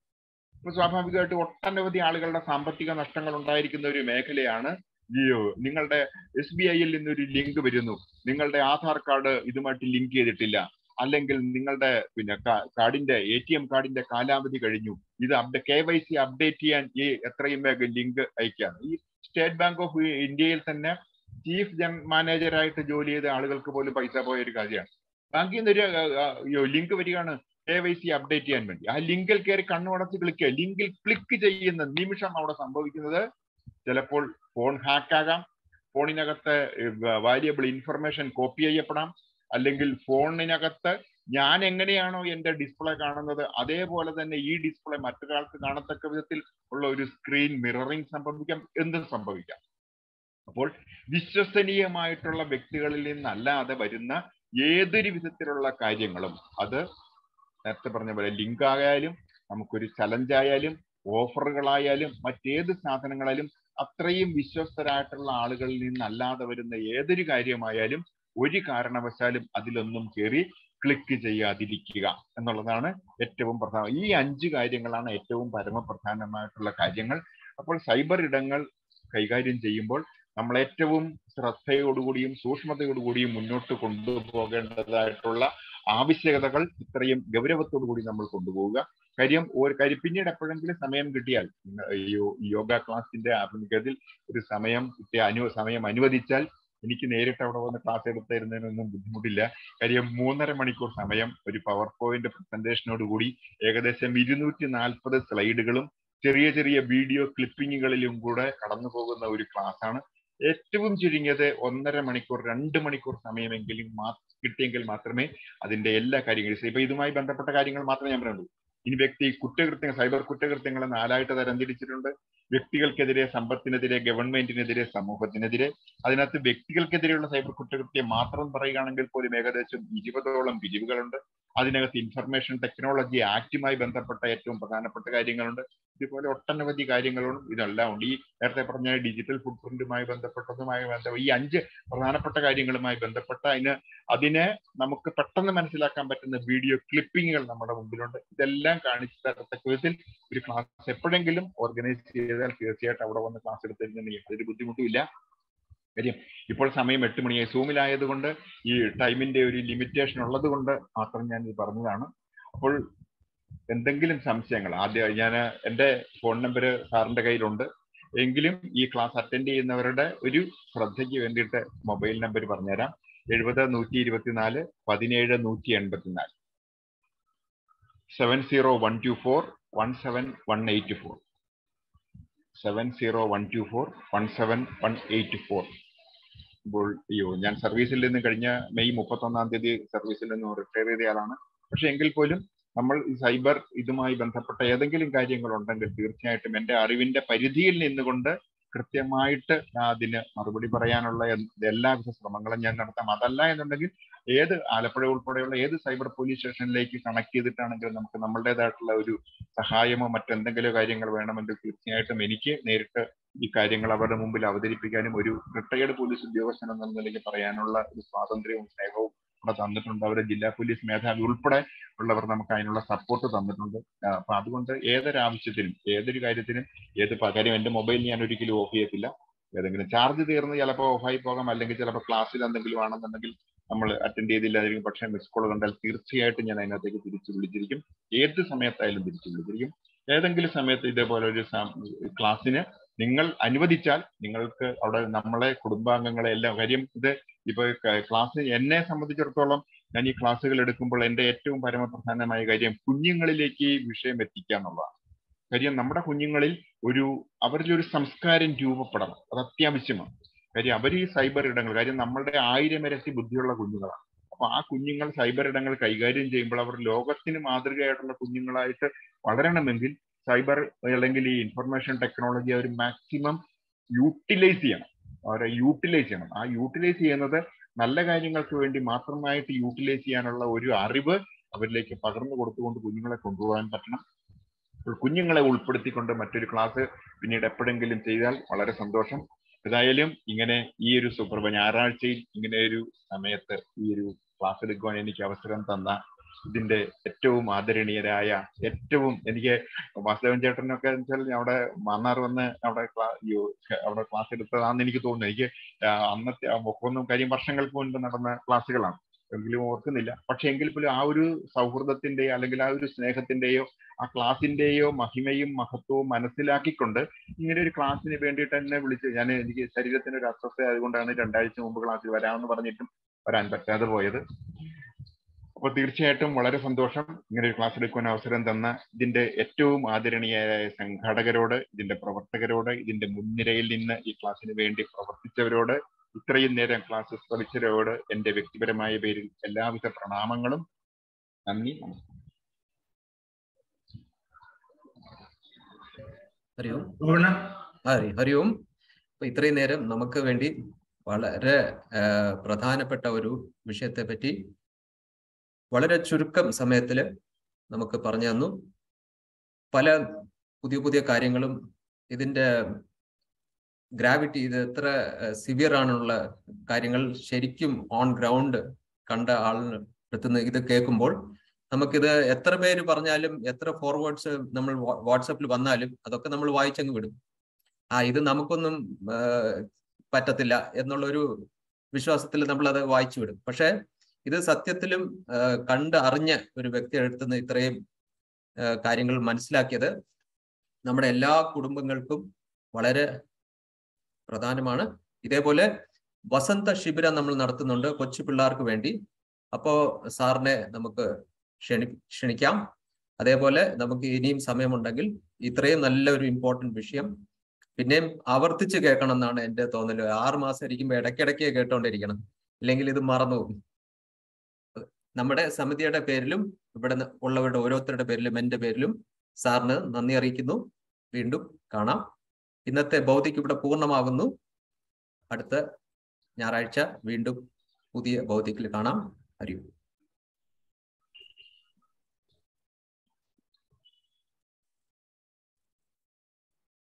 ഇപ്പൊ സ്വാഭാവികമായിട്ട് ഒട്ടനവധി ആളുകളുടെ സാമ്പത്തിക നഷ്ടങ്ങൾ ഉണ്ടായിരിക്കുന്ന ഒരു മേഖലയാണ് ജിയോ നിങ്ങളുടെ എസ് ബി ഐയിൽ നിന്നൊരു ലിങ്ക് വരുന്നു. നിങ്ങളുടെ ആധാർ കാർഡ് ഇതുമായിട്ട് ലിങ്ക് ചെയ്തിട്ടില്ല. അല്ലെങ്കിൽ നിങ്ങളുടെ പിന്നെ കാർഡിന്റെ എ ടി എം കാർഡിന്റെ കാലാവധി കഴിഞ്ഞു. ഇത് കെ വൈ സി അപ്ഡേറ്റ് ചെയ്യാൻ ഈ എത്രയും വേഗം ലിങ്ക് അയക്കുകയാണ് ഈ സ്റ്റേറ്റ് ബാങ്ക് ഓഫ് ഇന്ത്യയിൽ തന്നെ ചീഫ് ജൻ മാനേജറായിട്ട് ജോലി ചെയ്ത ആളുകൾക്ക് പോലും പൈസ പോയ ഒരു കാര്യമാണ്. ബാങ്കിൽ നിന്നൊരു ലിങ്ക് വരികയാണ് കെ വൈ സി അപ്ഡേറ്റ് ചെയ്യാൻ വേണ്ടി. ആ ലിങ്കിൽ കയറി കണ്ണുടച്ച് ക്ലിക്ക് ലിങ്കിൽ ക്ലിക്ക് ചെയ്യുന്ന നിമിഷം അവിടെ സംഭവിക്കുന്നത് ചിലപ്പോൾ ഫോൺ ഹാക്ക് ഫോണിനകത്തെ ഫോണിനകത്ത് വാല്യബിൾ ഇൻഫർമേഷൻ കോപ്പി ചെയ്യപ്പെടാം. അല്ലെങ്കിൽ ഫോണിനകത്ത് ഞാൻ എങ്ങനെയാണോ എന്റെ ഡിസ്പ്ലേ കാണുന്നത് അതേപോലെ തന്നെ ഈ ഡിസ്പ്ലേ മറ്റൊരാൾക്ക് കാണത്തക്ക വിധത്തിൽ ഉള്ള ഒരു സ്ക്രീൻ മിററിംഗ് സംഭവിക്കാം എന്തും സംഭവിക്കാം. അപ്പോൾ വിശ്വസനീയമായിട്ടുള്ള വ്യക്തികളിൽ നിന്നല്ലാതെ വരുന്ന ഏതൊരു വിധത്തിലുള്ള കാര്യങ്ങളും അത് നേരത്തെ പറഞ്ഞ പോലെ ലിങ്ക് ആയാലും നമുക്കൊരു ചലഞ്ച് ആയാലും ഓഫറുകളായാലും മറ്റേത് സാധനങ്ങളായാലും അത്രയും വിശ്വസ്തരായിട്ടുള്ള ആളുകളിൽ നിന്നല്ലാതെ വരുന്ന ഏതൊരു കാര്യമായാലും ഒരു കാരണവശാലും അതിലൊന്നും കയറി ക്ലിക്ക് ചെയ്യാതിരിക്കുക എന്നുള്ളതാണ് ഏറ്റവും പ്രധാന. ഈ അഞ്ച് കാര്യങ്ങളാണ് ഏറ്റവും പരമപ്രധാനമായിട്ടുള്ള കാര്യങ്ങൾ. അപ്പോൾ സൈബർ ഇടങ്ങൾ കൈകാര്യം ചെയ്യുമ്പോൾ നമ്മൾ ഏറ്റവും ശ്രദ്ധയോടുകൂടിയും സൂക്ഷ്മതയോടുകൂടിയും മുന്നോട്ട് കൊണ്ടുപോകേണ്ടതായിട്ടുള്ള ആവശ്യകതകൾ ഇത്രയും ഗൗരവത്തോടു കൂടി നമ്മൾ കൊണ്ടുപോവുക. കാര്യം ഒരു കാര്യം പിന്നീട് എപ്പോഴെങ്കിലും സമയം കിട്ടിയാൽ യോഗ ക്ലാസിന്റെ ആഭിമുഖ്യത്തിൽ ഒരു സമയം കിട്ടിയ അനു സമയം അനുവദിച്ചാൽ എനിക്ക് നേരിട്ട് അവിടെ വന്ന് ക്ലാസ് എടുത്തിരുന്നതിനൊന്നും ബുദ്ധിമുട്ടില്ല. കാര്യം മൂന്നര മണിക്കൂർ സമയം ഒരു പവർ പോയിന്റ് പ്രസന്റേഷനോട് കൂടി ഏകദേശം ഇരുന്നൂറ്റി നാൽപ്പത് സ്ലൈഡുകളും ചെറിയ ചെറിയ വീഡിയോ ക്ലിപ്പിങ്ങുകളിലും കൂടെ കടന്നു പോകുന്ന ഒരു ക്ലാസ് ആണ്. ഏറ്റവും ചുരുങ്ങിയത് ഒന്നര മണിക്കൂർ രണ്ട് മണിക്കൂർ സമയമെങ്കിലും കിട്ടിയെങ്കിൽ മാത്രമേ അതിന്റെ എല്ലാ കാര്യങ്ങളും ഇപ്പൊ ഇതുമായി ബന്ധപ്പെട്ട കാര്യങ്ങൾ മാത്രമേ ഞാൻ പറയുള്ളൂ ഇനി വ്യക്തി കുറ്റകൃത്യങ്ങൾ സൈബർ കുറ്റകൃത്യങ്ങളെ നാലായിട്ട് തരംതിരിച്ചിട്ടുണ്ട്. വ്യക്തികൾക്കെതിരെ സമ്പത്തിനെതിരെ ഗവൺമെന്റിനെതിരെ സമൂഹത്തിനെതിരെ. അതിനകത്ത് വ്യക്തികൾക്കെതിരെയുള്ള സൈബർ കുറ്റകൃത്യം മാത്രം പറയുകയാണെങ്കിൽ പോലും ഏകദേശം ഇരുപതോളം പിരിവുകളുണ്ട്. അതിനകത്ത് ഇൻഫർമേഷൻ ടെക്നോളജി ആക്റ്റുമായി ബന്ധപ്പെട്ട ഏറ്റവും പ്രധാനപ്പെട്ട കാര്യങ്ങളുണ്ട്. ഇതുപോലെ ഒട്ടനവധി കാര്യങ്ങളും ഇതെല്ലാം ഉണ്ട്. ഈ നേരത്തെ പറഞ്ഞ ഡിജിറ്റൽ ഫുട് പ്രിന്റുമായി ബന്ധപ്പെട്ടതുമായി ബന്ധപ്പെട്ട ഈ അഞ്ച് പ്രധാനപ്പെട്ട കാര്യങ്ങളുമായി ബന്ധപ്പെട്ട അതിന് അതിനെ നമുക്ക് പെട്ടെന്ന് മനസ്സിലാക്കാൻ പറ്റുന്ന വീഡിയോ ക്ലിപ്പിങ്ങുകൾ നമ്മുടെ മുമ്പിലുണ്ട്. ഇതെല്ലാം കാണിച്ചു തരത്തക്ക വിധത്തിൽ ഒരു ക്ലാസ് എപ്പോഴെങ്കിലും ഓർഗനൈസ് ചെയ്താൽ തീർച്ചയായിട്ടും അവിടെ വന്ന് ക്ലാസ് എടുത്തിരുന്നെങ്കിൽ അതൊരു ബുദ്ധിമുട്ടുമില്ല കാര്യം ഇപ്പോൾ സമയം എട്ട് മണിയായി. സൂമിലായതുകൊണ്ട് ഈ ടൈമിന്റെ ഒരു ലിമിറ്റേഷൻ ഉള്ളത് കൊണ്ട് മാത്രം ഞാൻ ഇത് പറഞ്ഞതാണ്. അപ്പോൾ എന്തെങ്കിലും സംശയങ്ങൾ ആദ്യം ഞാൻ എന്റെ ഫോൺ നമ്പർ സാറിന്റെ കയ്യിലുണ്ട്. എങ്കിലും ഈ ക്ലാസ് അറ്റൻഡ് ചെയ്യുന്നവരുടെ ഒരു ശ്രദ്ധയ്ക്ക് വേണ്ടിയിട്ട് മൊബൈൽ നമ്പർ പറഞ്ഞുതരാം. എഴുപത് നൂറ്റി ഇരുപത്തിനാല് പതിനേഴ് നൂറ്റി എൺപത്തിനാല്. Seven zero one two four one seven one eight four seven zero one two four one seven one eight four ഇപ്പോൾ അയ്യോ ഞാൻ സർവീസിൽ നിന്ന് കഴിഞ്ഞ മെയ് മുപ്പത്തൊന്നാം തീയതി സർവീസിൽ നിന്ന് റിട്ടയർ ചെയ്തയാളാണ്. പക്ഷെ എങ്കിൽ പോലും നമ്മൾ സൈബർ ഇതുമായി ബന്ധപ്പെട്ട ഏതെങ്കിലും കാര്യങ്ങൾ ഉണ്ടെങ്കിൽ തീർച്ചയായിട്ടും എന്റെ അറിവിന്റെ പരിധിയിൽ നിന്നുകൊണ്ട് കൃത്യമായിട്ട് അതിന് മറുപടി പറയാനുള്ള എല്ലാവിധ ശ്രമങ്ങളും ഞാൻ നടത്താം. അതല്ല എന്നുണ്ടെങ്കിൽ ഏത് ആലപ്പുഴ ഉൾപ്പെടെയുള്ള ഏത് സൈബർ പോലീസ് സ്റ്റേഷനിലേക്ക് കണക്ട് ചെയ്തിട്ടാണെങ്കിലും നമുക്ക് നമ്മളുടേതായിട്ടുള്ള ഒരു സഹായമോ മറ്റെന്തെങ്കിലും കാര്യങ്ങൾ വേണമെങ്കിൽ തീർച്ചയായിട്ടും എനിക്ക് നേരിട്ട് ഈ കാര്യങ്ങൾ അവരുടെ മുമ്പിൽ അവതരിപ്പിക്കാനും ഒരു റിട്ടയർഡ് പോലീസ് ഉദ്യോഗസ്ഥൻ എന്ന നിലയ്ക്ക് പറയാനുള്ള ഒരു സ്വാതന്ത്ര്യവും സ്നേഹവും ഇവിടെ തന്നിട്ടുണ്ട്. അവരെ ജില്ലാ പോലീസ് മേധാവി ഉൾപ്പെടെ ഉള്ളവർ നമുക്ക് അതിനുള്ള സപ്പോർട്ട് തന്നിട്ടുണ്ട്. അപ്പൊ അതുകൊണ്ട് ഏതൊരാവശ്യത്തിനും ഏതൊരു കാര്യത്തിനും ഏത് കാര്യം എന്റെ മൊബൈൽ ഞാൻ ഒരിക്കലും ഓഫ് ചെയ്യത്തില്ല. ഏതെങ്കിലും ചാർജ് തീർന്ന് ചിലപ്പോൾ ഓഫായി പോകാം. അല്ലെങ്കിൽ ചിലപ്പോൾ ക്ലാസ്സിൽ എന്തെങ്കിലും ആണെന്നുണ്ടെങ്കിൽ നമ്മൾ അറ്റൻഡ് ചെയ്തില്ലായിരിക്കും പക്ഷേ മിസ് കോൾ കണ്ടാൽ തീർച്ചയായിട്ടും ഞാൻ അതിനകത്തേക്ക് തിരിച്ചു വിളിച്ചിരിക്കും. ഏത് സമയത്തായാലും തിരിച്ചു വിളിച്ചിരിക്കും. ഏതെങ്കിലും സമയത്ത് ഇതേപോലെ ഒരു ക്ലാസ്സിന് നിങ്ങൾ അനുവദിച്ചാൽ നിങ്ങൾക്ക് അവിടെ നമ്മളെ കുടുംബാംഗങ്ങളെ എല്ലാം കാര്യം ഇത് ഇപ്പൊ ക്ലാസ് എന്നെ സംബന്ധിച്ചിടത്തോളം ഞാൻ ഈ ക്ലാസ്സുകൾ എടുക്കുമ്പോൾ എന്റെ ഏറ്റവും പരമപ്രധാനമായ കാര്യം കുഞ്ഞുങ്ങളിലേക്ക് ഈ വിഷയം എത്തിക്കുക എന്നുള്ളതാണ്. കാര്യം നമ്മുടെ കുഞ്ഞുങ്ങളിൽ ഒരു അവരിൽ ഒരു സംസ്കാരം രൂപപ്പെടണം. അത് അത്യാവശ്യമാണ്. കാര്യം അവർ ഈ സൈബർ ഇടങ്ങൾ കാര്യം നമ്മളുടെ ആയിരം ഇരട്ടി ബുദ്ധിയുള്ള കുഞ്ഞുങ്ങളാണ്. അപ്പൊ ആ കുഞ്ഞുങ്ങൾ സൈബർ ഇടങ്ങൾ കൈകാര്യം ചെയ്യുമ്പോൾ അവർ ലോകത്തിന് മാതൃകയായിട്ടുള്ള കുഞ്ഞുങ്ങളായിട്ട് വളരണമെങ്കിൽ സൈബർ അല്ലെങ്കിൽ ഈ ഇൻഫർമേഷൻ ടെക്നോളജി അവർ മാക്സിമം യൂട്ടിലൈസ് ചെയ്യണം. അവരെ യൂട്ടിലൈസ് ചെയ്യണം. ആ യൂട്ടിലൈസ് ചെയ്യുന്നത് നല്ല കാര്യങ്ങൾക്ക് വേണ്ടി മാത്രമായിട്ട് യൂട്ടിലൈസ് ചെയ്യാനുള്ള ഒരു അറിവ് അവരിലേക്ക് പകർന്നു കൊടുത്തുകൊണ്ട് കുഞ്ഞുങ്ങളെ കൊണ്ടുപോകാൻ പറ്റണം. കുഞ്ഞുങ്ങളെ ഉൾപ്പെടുത്തിക്കൊണ്ട് മറ്റൊരു ക്ലാസ് പിന്നീട് എപ്പോഴെങ്കിലും ചെയ്താൽ വളരെ സന്തോഷം. ഏതായാലും ഇങ്ങനെ ഈ ഒരു സുപ്രഭ ഞായറാഴ്ചയിൽ ഇങ്ങനെ ഒരു സമയത്ത് ഈ ഒരു ക്ലാസ് എടുക്കുവാൻ എനിക്ക് അവസരം തന്ന ഇതിന്റെ ഏറ്റവും ആദരണീയരായ ഏറ്റവും എനിക്ക് വാസുദേവൻ ചേട്ടനൊക്കെ വെച്ചാൽ അവിടെ മാന്നാർ വന്ന് അവിടെ അവിടെ ക്ലാസ് എടുത്തതാണെന്ന് എനിക്ക് തോന്നുന്നു. എനിക്ക് അന്നത്തെ ഒന്നും കാര്യം വർഷങ്ങൾക്ക് മുൻപ് നടന്ന ക്ലാസ്സുകളാണ്. എങ്കിലും ഓർക്കുന്നില്ല. പക്ഷെ എങ്കിൽ പോലും ആ ഒരു സൗഹൃദത്തിന്റെയോ അല്ലെങ്കിൽ ആ ഒരു സ്നേഹത്തിന്റെയോ ആ ക്ലാസിന്റെയോ മഹിമയും മഹത്വവും മനസ്സിലാക്കിക്കൊണ്ട് ഇങ്ങനെ ഒരു ക്ലാസ്സിന് വേണ്ടിയിട്ട് എന്നെ വിളിച്ച് ഞാൻ എനിക്ക് ശരീരത്തിന് ഒരു അസ്വസ്ഥ ആയതുകൊണ്ടാണ് രണ്ടാഴ്ച മുമ്പ് ക്ലാസ്സിൽ വരാമെന്ന് പറഞ്ഞിട്ടും വരാൻ പറ്റാതെ പോയത്. അപ്പൊ തീർച്ചയായിട്ടും വളരെ സന്തോഷം ഇങ്ങനെ ഒരു ക്ലാസ് എടുക്കുവാൻ അവസരം തന്ന ഇതിന്റെ ഏറ്റവും ആദരണീയരായ സംഘാടകരോട് ഇതിന്റെ പ്രവർത്തകരോട് ഇതിന്റെ മുൻനിരയിൽ നിന്ന് ഈ ക്ലാസ്സിന് വേണ്ടി പ്രവർത്തിച്ചവരോട് ഇത്രയും നേരം ക്ലാസ് ശ്രമിച്ചവരോട് എന്റെ വ്യക്തിപരമായ പേരിൽ എല്ലാവിധ പ്രണാമങ്ങളും. നന്ദി നമസ്കാരം. ഹരി ഓം ഹരി ഹരി ഓം അപ്പൊ ഇത്രയും നേരം നമുക്ക് വേണ്ടി വളരെ പ്രധാനപ്പെട്ട ഒരു വിഷയത്തെ പറ്റി വളരെ ചുരുക്കം സമയത്തിൽ നമുക്ക് പറഞ്ഞു തന്നു. പല പുതിയ പുതിയ കാര്യങ്ങളും ഇതിന്റെ ഗ്രാവിറ്റി ഇത് എത്ര സിവിയർ ആണെന്നുള്ള കാര്യങ്ങൾ ശരിക്കും ഓൺ ഗ്രൗണ്ട് കണ്ട ആളിന് എത്തുന്ന ഇത് കേൾക്കുമ്പോൾ നമുക്കിത് എത്ര പേര് പറഞ്ഞാലും എത്ര ഫോർവേഡ്സ് നമ്മൾ വാട്സപ്പിൽ വന്നാലും അതൊക്കെ നമ്മൾ വായിച്ചങ്ങ് വിടും. ആ ഇത് നമുക്കൊന്നും പറ്റത്തില്ല എന്നുള്ളൊരു വിശ്വാസത്തിൽ നമ്മൾ അത് വായിച്ചു വിടും. പക്ഷെ ഇത് സത്യത്തിലും കണ്ട് അറിഞ്ഞ ഒരു വ്യക്തി എടുത്തുനിന്ന് ഇത്രയും കാര്യങ്ങൾ മനസ്സിലാക്കിയത് നമ്മുടെ എല്ലാ കുടുംബങ്ങൾക്കും വളരെ പ്രധാനമാണ്. ഇതേപോലെ വസന്ത ശിബിരം നമ്മൾ നടത്തുന്നുണ്ട് കൊച്ചു പിള്ളേർക്ക് വേണ്ടി. അപ്പോ സാറിനെ നമുക്ക് ക്ഷണി ക്ഷണിക്കാം. അതേപോലെ നമുക്ക് ഇനിയും സമയമുണ്ടെങ്കിൽ ഇത്രയും നല്ലൊരു ഇമ്പോർട്ടന്റ് വിഷയം പിന്നെയും ആവർത്തിച്ച് കേൾക്കണം എന്നാണ് എന്റെ തോന്നൽ ആറ് മാസം ഇരിക്കുമ്പോൾ ഇടയ്ക്കിടയ്ക്ക് കേട്ടോണ്ടിരിക്കണം. ഇല്ലെങ്കിൽ ഇത് മറന്നു പോകും. നമ്മുടെ സമിതിയുടെ പേരിലും ഇവിടെ ഉള്ളവരുടെ ഓരോരുത്തരുടെ പേരിലും എന്റെ പേരിലും സാറിന് നന്ദി അറിയിക്കുന്നു. വീണ്ടും കാണാം. ഇന്നത്തെ ഭൗതിക് ഇവിടെ പൂർണമാകുന്നു. അടുത്ത ഞായറാഴ്ച വീണ്ടും പുതിയ ഭൗതിക്കിൽ കാണാം. ഓം.